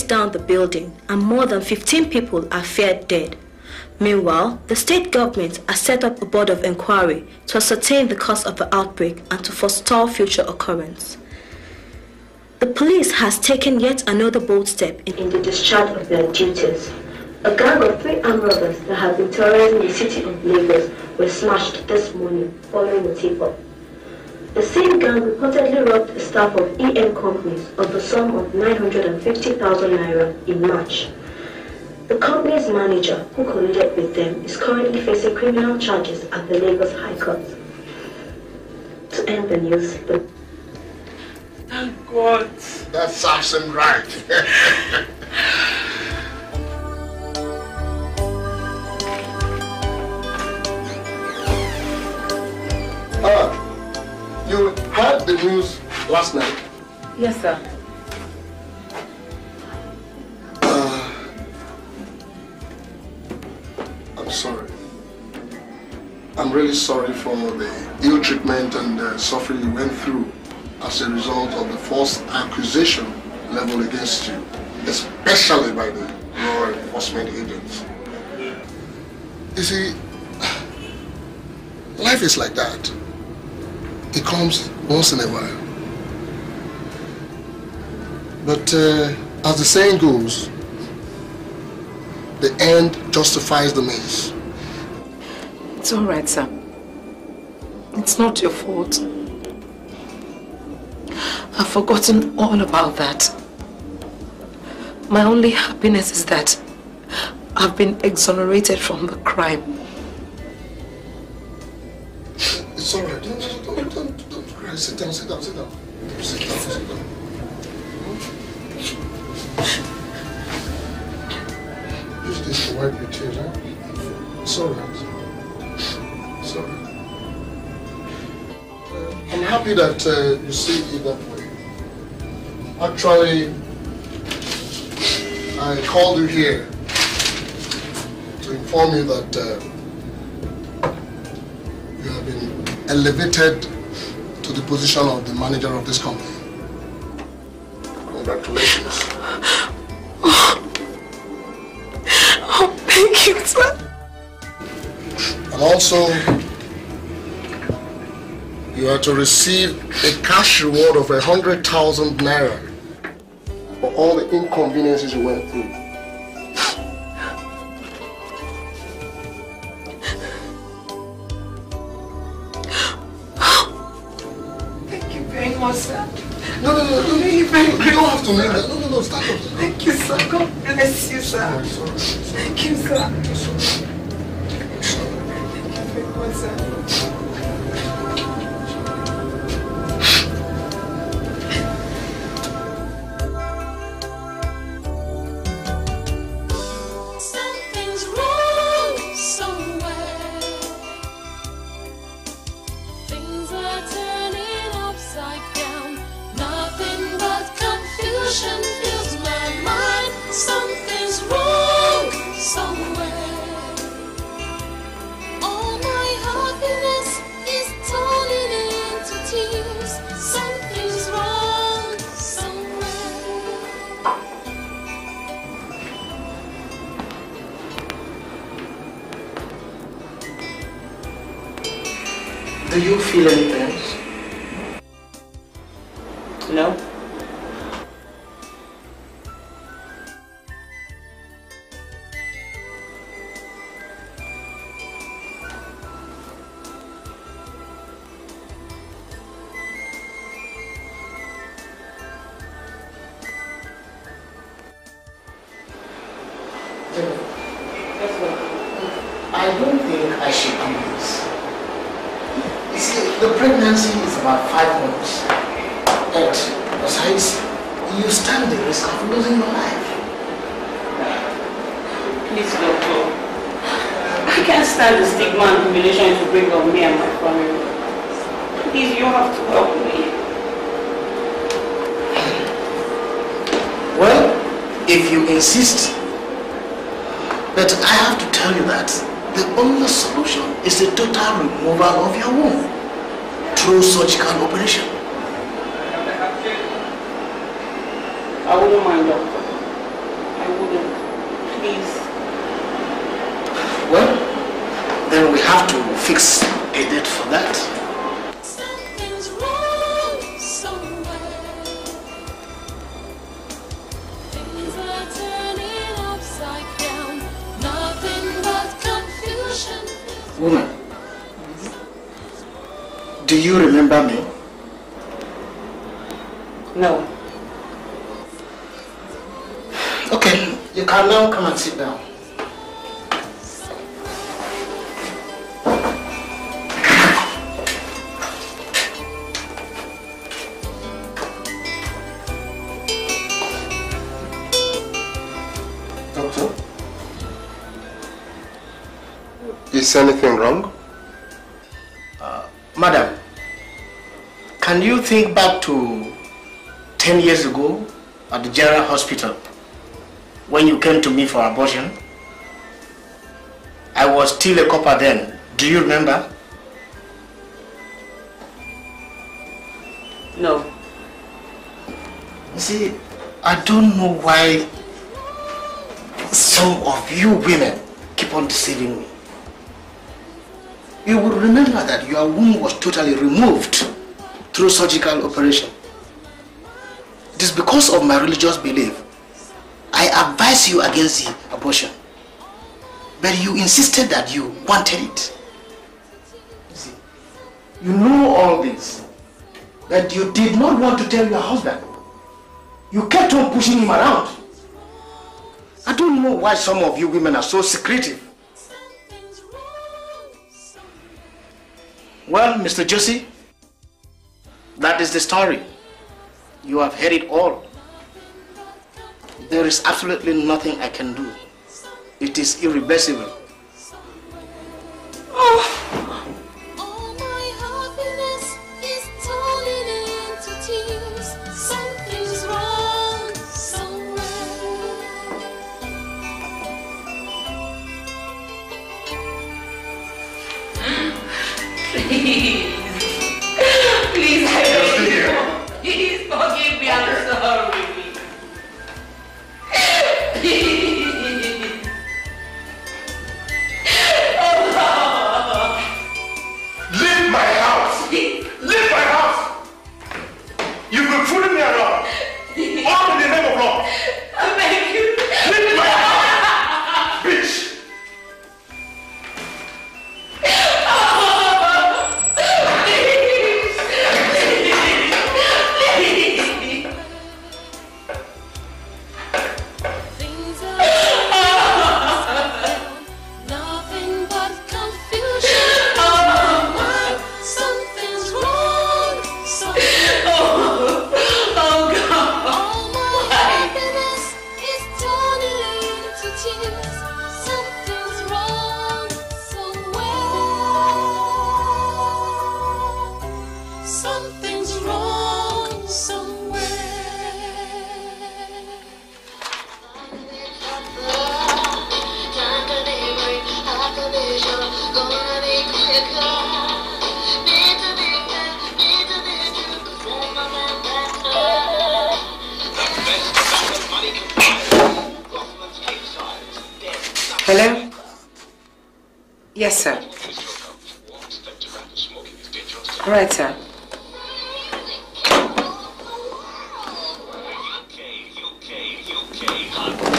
down the building and more than 15 people are feared dead. Meanwhile, the state government has set up a board of inquiry to ascertain the cause of the outbreak and to forestall future occurrence. The police has taken yet another bold step in, in the discharge of their duties. A gang of three armed robbers that have been terrorizing the city of Lagos were smashed this morning following the tip-off. The same gang reportedly robbed a staff of EM companies of the sum of 950,000 naira in March. The company's manager, who colluded with them, is currently facing criminal charges at the Lagos High Court. To end the news, the Thank God. That serves him right. ah, you heard the news last night. Yes, sir. I'm sorry. I'm really sorry for the ill treatment and uh, suffering you went through as a result of the false accusation leveled against you, especially by the law enforcement agents. You see, life is like that. It comes once in a while. But uh, as the saying goes, the end justifies the means. It's all right, sir. It's not your fault. I've forgotten all about that. My only happiness is that I've been exonerated from the crime. It's all right. Cry. Sit down, sit down, sit down. Sit down, sit down. Use this to wipe your tears, huh? It's all right. It's all right. Uh, I'm happy that uh, you see it that way. Actually, I called you here to inform you that uh, you have been elevated to the position of the manager of this company. Congratulations. Oh, oh, thank you, sir. And also, you are to receive a cash reward of a hundred thousand naira for all the inconveniences you went through. Have to name. No, no, no, start up. Thank you, sir. God bless you, sir. Thank you, sir. Thank you very much, sir. Anything wrong? Uh, madam, can you think back to 10 years ago at the General Hospital when you came to me for abortion? I was still a copper then. Do you remember? No. You see, I don't know why some of you women keep on deceiving me. You will remember that your womb was totally removed through surgical operation. It is because of my religious belief. I advise you against the abortion. But you insisted that you wanted it. You see, you know all this. That you did not want to tell your husband. You kept on pushing him around. I don't know why some of you women are so secretive. Well, Mr. Josie, that is the story. You have heard it all. There is absolutely nothing I can do. It is irreversible. All name of! Yes, sir. All right, sir. Yes,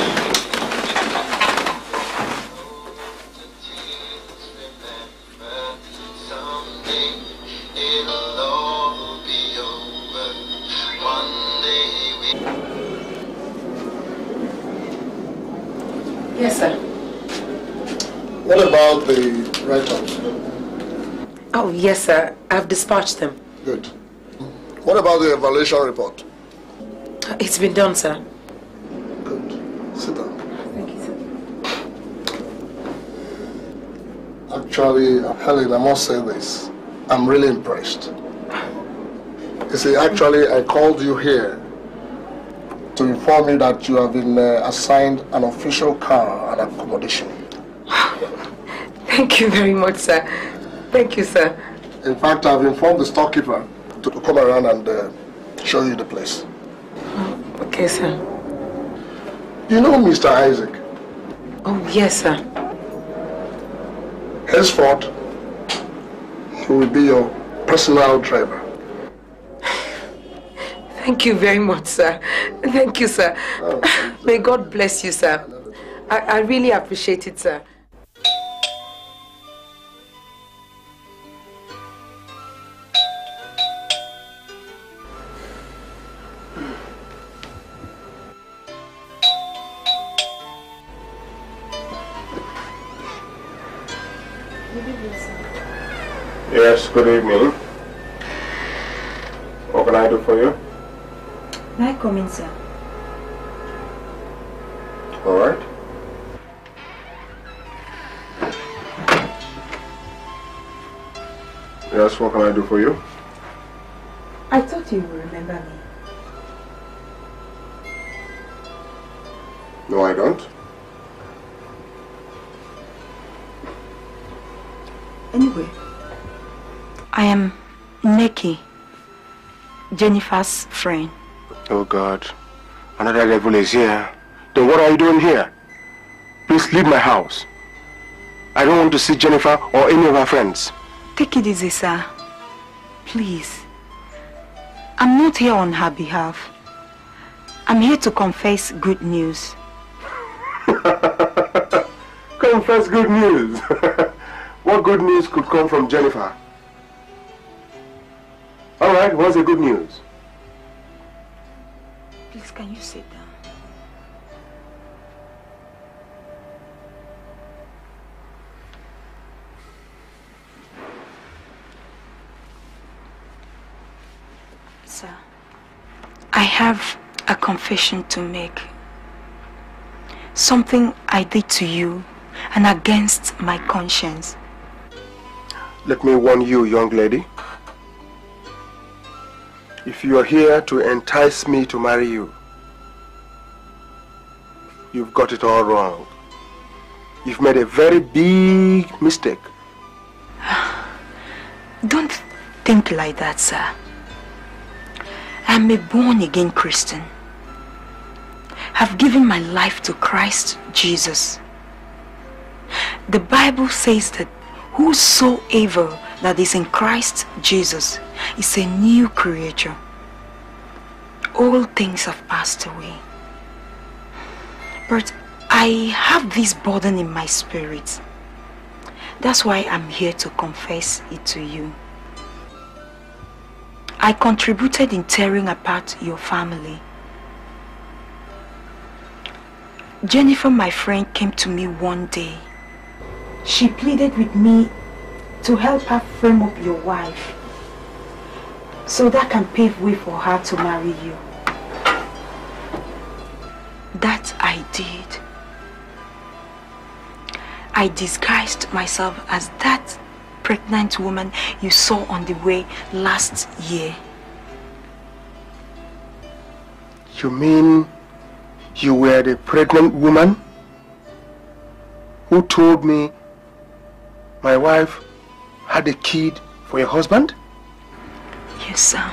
yes, sir. I've dispatched them. Good. What about the evaluation report? It's been done, sir. Good. Sit down. Thank you, sir. Actually, Helen, I must say this. I'm really impressed. You see, actually, I called you here to inform you that you have been uh, assigned an official car and accommodation. (sighs) Thank you very much, sir. Thank you, sir. In fact, I've informed the storekeeper to, come around and uh, show you the place. Okay, sir. You know Mr. Isaac? Oh, yes, sir. Henceforth, he will be your personal driver. (sighs) Thank you very much, sir. Thank you, sir. May God bless you, sir. I, I really appreciate it, sir. Good evening. What can I do for you? May I come in, sir? All right. Yes, what can I do for you? I thought you would remember me. No, I don't. Jennifer's friend. Oh God, another devil is here. Then what are you doing here? Please leave my house. I don't want to see Jennifer or any of her friends. Take it easy, sir. Please. I'm not here on her behalf. I'm here to confess good news. (laughs) Confess good news. (laughs) what good news could come from Jennifer? Right, what's the good news? Please, can you sit down? Sir, I have a confession to make. Something I did to you and against my conscience. Let me warn you, young lady. If you are here to entice me to marry you, you've got it all wrong. You've made a very big mistake. (sighs) Don't think like that, sir. I'm a born again Christian. I've given my life to Christ Jesus. The Bible says that whosoever that is in Christ Jesus is a new creature. All things have passed away. But I have this burden in my spirit. That's why I'm here to confess it to you. I contributed in tearing apart your family. Jennifer, my friend, came to me one day. She pleaded with me to help her frame up your wife so that can pave way for her to marry you. That I did. I disguised myself as that pregnant woman you saw on the way last year. You mean you were the pregnant woman who told me my wife had a kid for your husband? Yes, sir.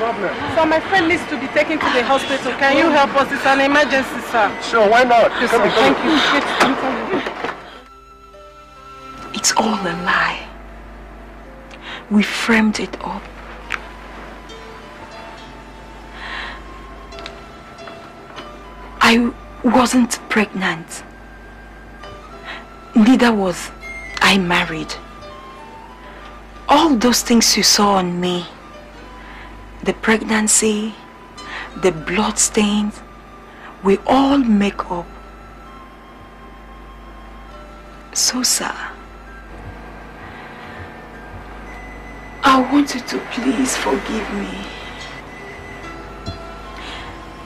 problem? Sir, my friend needs to be taken to the hospital. Can you help us? It's an emergency, sir. Sure, why not? Yes, Come sir. Thank you. Yes, I'm coming. It's all a lie. We framed it up. I wasn't pregnant. Neither was I married. All those things you saw on me, the pregnancy, the blood stains, we all make up. So, sir, I want you to please forgive me.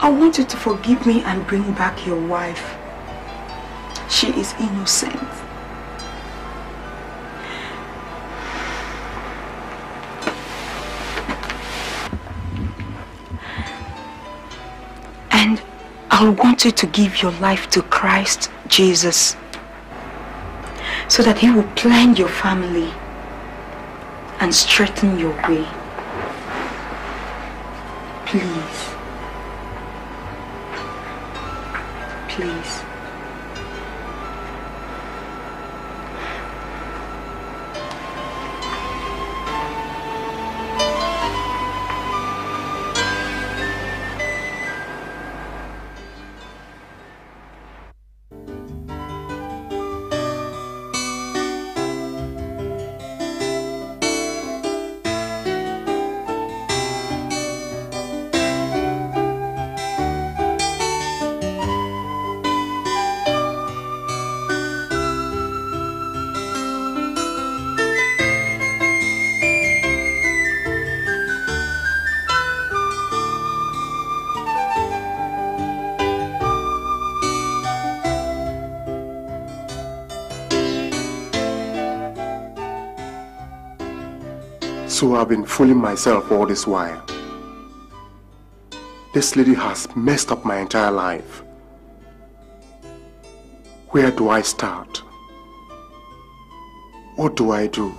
I want you to forgive me and bring back your wife. She is innocent. And I want you to give your life to Christ Jesus so that he will plan your family and straighten your way. Please. Please. So I've been fooling myself all this while. This lady has messed up my entire life. Where do I start? What do I do?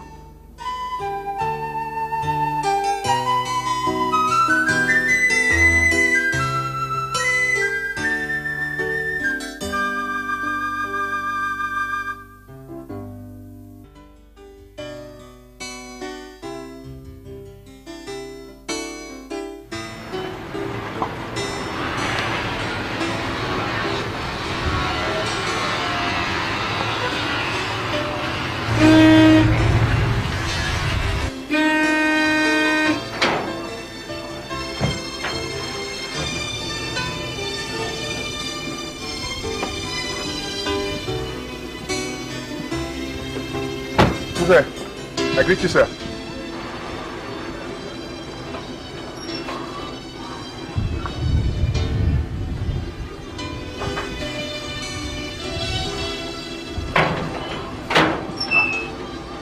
You, sir.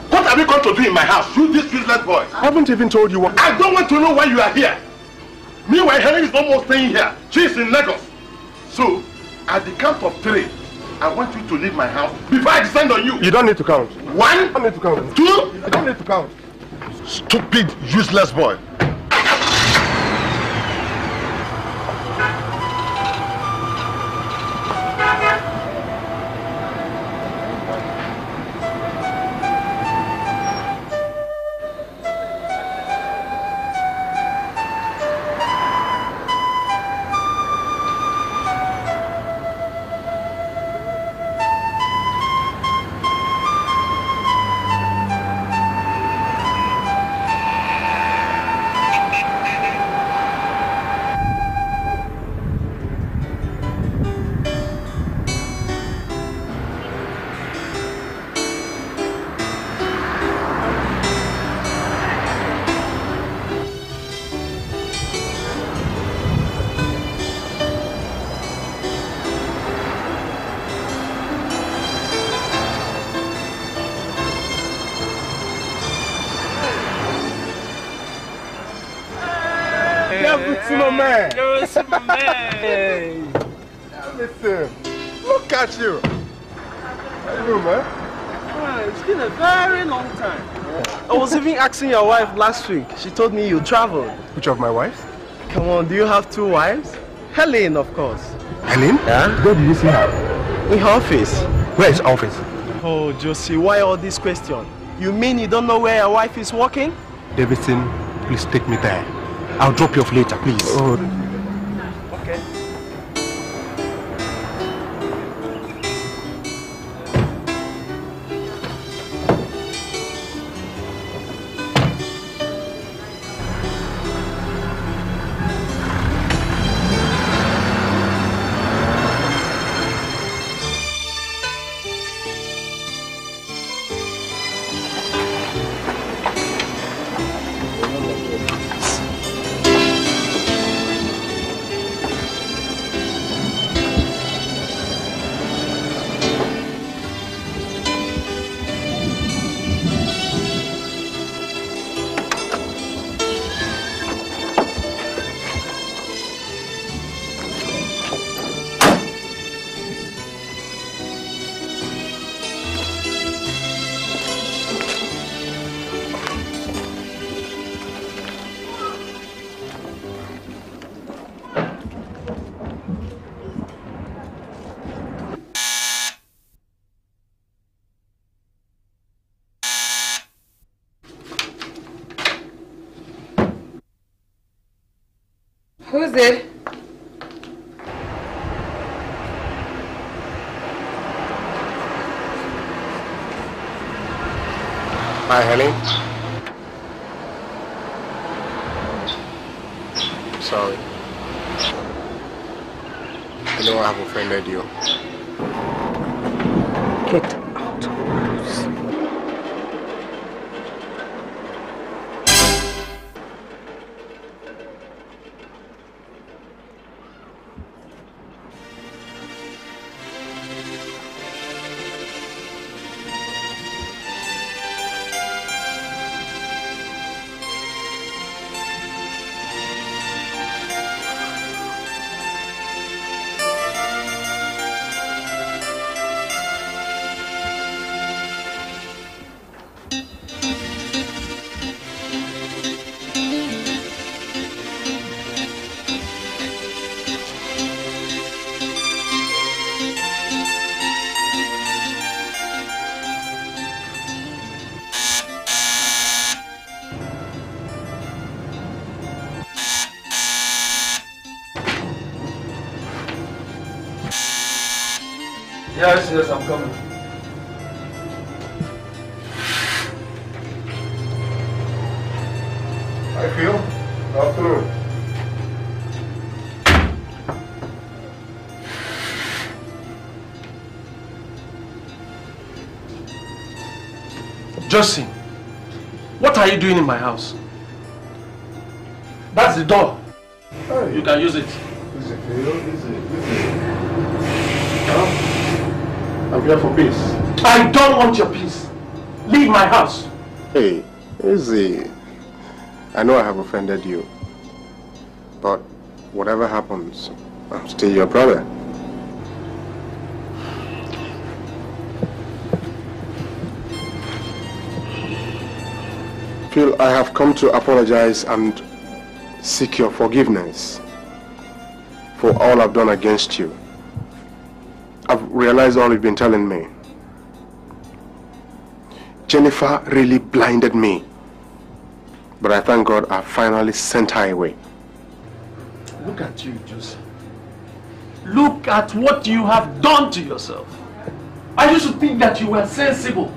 What have you come to do in my house? You this useless boy. I haven't even told you what. I don't want to know why you are here. Meanwhile, Helen is almost staying here. She is in Lagos. So, at the count of three, I want you to leave my house before I descend on you. You don't need to count. One. I don't need to count. Two. I don't need to count. Stupid, useless boy. Look at you. How you doing, man? Ah, It's been a very long time. I was even asking your wife last week. She told me you traveled. Which of my wives? Come on, do you have two wives? Helen, of course. Helen? Yeah? Where did you see her? In her office. Where is office? Oh, Josie, why all this question? You mean you don't know where your wife is working? Davidson, please take me there. I'll drop you off later, please. Oh. Yes, yes, I'm coming. I feel. Afternoon. Josie, what are you doing in my house? That's the door. You can use it. Easy, Phil. Easy, easy. Huh? I'm here for peace. I don't want your peace. Leave my house. Hey, easy. I know I have offended you. But whatever happens, I'm still your brother. Phil, I have come to apologize and seek your forgiveness for all I've done against you. I've all you've been telling me. Jennifer really blinded me. But I thank God I finally sent her away. Look at you, Joseph. Look at what you have done to yourself. I used to think that you were sensible.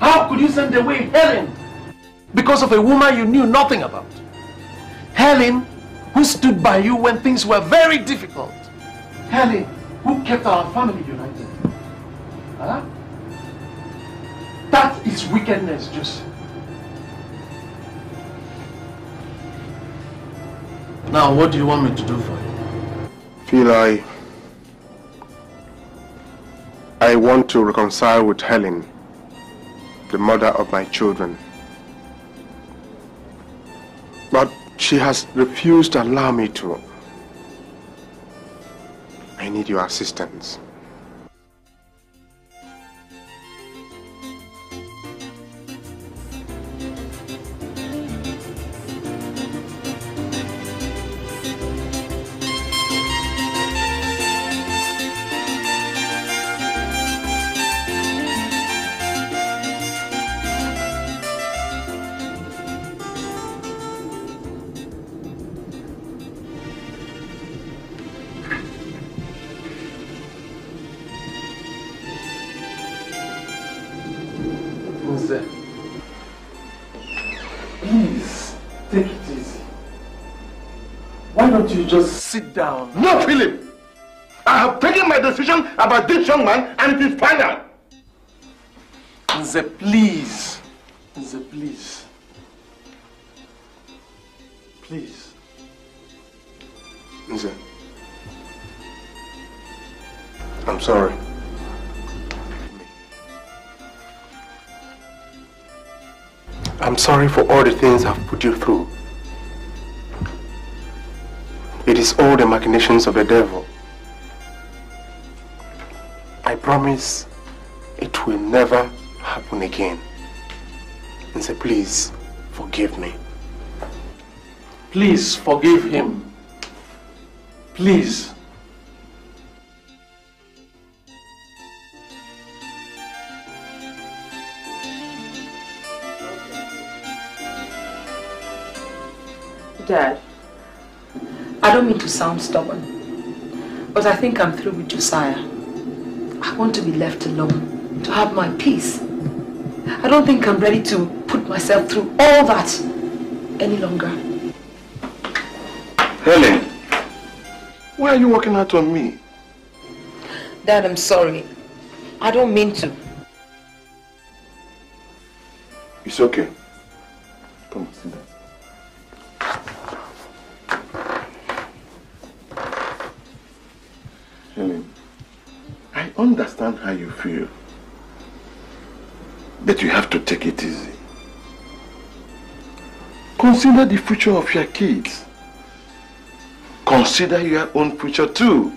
How could you send away Helen because of a woman you knew nothing about? Helen, who stood by you when things were very difficult. Helen, who kept our family united. Huh? That is wickedness, Joseph. Now, what do you want me to do for you? Phil I... I want to reconcile with Helen, the mother of my children. But she has refused to allow me to. I need your assistance. Sit down? No, Philip! I have taken my decision about this young man and it is final. Nze, please. Nze, please. Please. Nze. I'm sorry. I'm sorry for all the things I've put you through. Is all the machinations of the devil. I promise it will never happen again. And say, please, forgive me. Please forgive him. Please. Dad, I don't mean to sound stubborn, but I think I'm through with Josiah. I want to be left alone, to have my peace. I don't think I'm ready to put myself through all that any longer. Helen, why are you walking out on me? Dad, I'm sorry. I don't mean to. It's okay. How you feel. But you have to take it easy. Consider the future of your kids. Consider your own future too.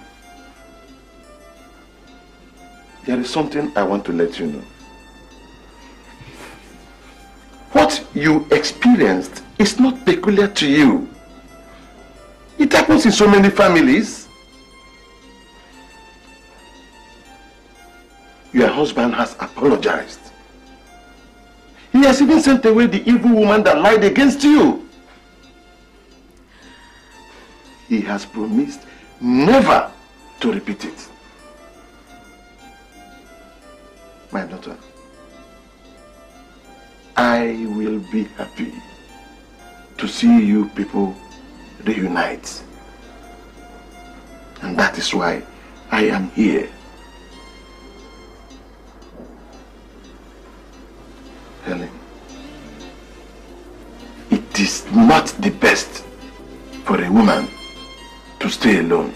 There is something I want to let you know. What you experienced is not peculiar to you. It happens in so many families. Your husband has apologized. He has even sent away the evil woman that lied against you. He has promised never to repeat it. My daughter, I will be happy to see you people reunite. And that is why I am here. Not the best for a woman to stay alone.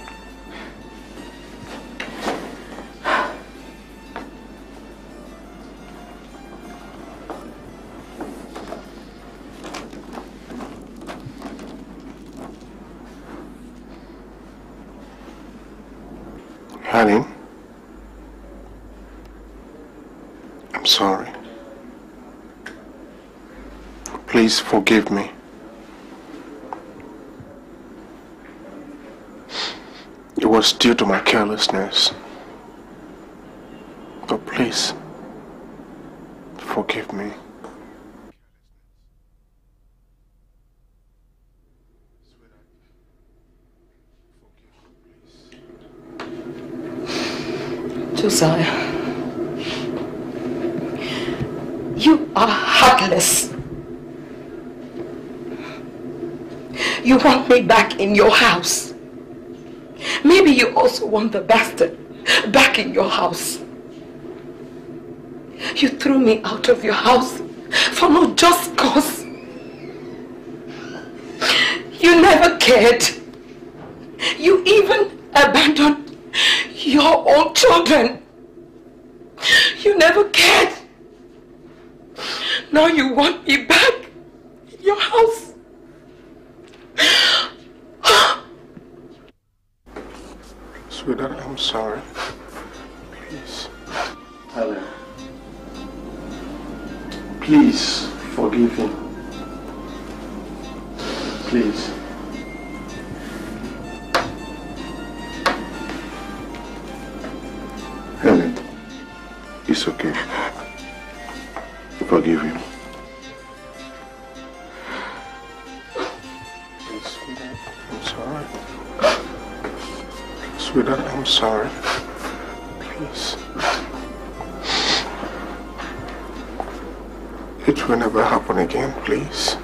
Honey, I'm sorry. Please forgive me. It was due to my carelessness. But please, forgive me. Josiah, you are heartless. You want me back in your house. Maybe you also want the bastard back in your house. You threw me out of your house for no just cause. You never cared. You even abandoned your own children. You never cared. Now you want me back in your house. Sweetheart, I'm sorry. Please. Helen, please forgive him. Please. Helen, it's okay. Forgive him. I'm sorry. Please. It will never happen again, please.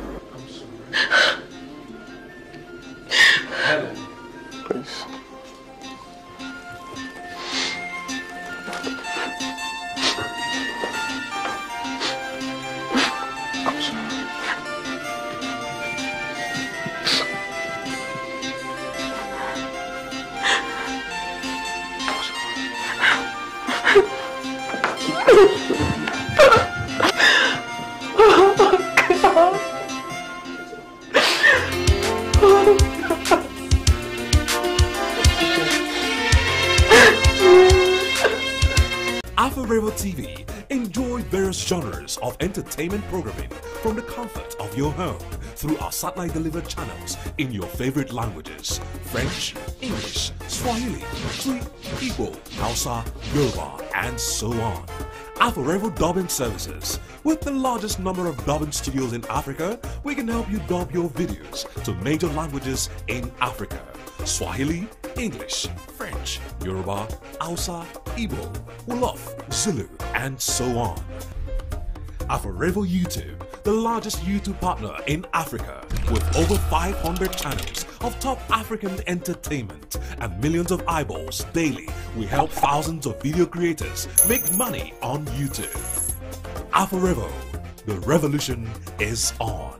Entertainment programming from the comfort of your home through our satellite delivered channels in your favorite languages French, English, Swahili, Twi, Igbo, Hausa, Yoruba, and so on. Afro Dubbing Services. With the largest number of dubbing studios in Africa, we can help you dub your videos to major languages in Africa. Swahili, English, French, Yoruba, Hausa, Igbo, Wolof, Zulu, and so on. Afrorevo YouTube, the largest YouTube partner in Africa, with over 500 channels of top African entertainment and millions of eyeballs daily. We help thousands of video creators make money on YouTube. Afrorevo, the revolution is on.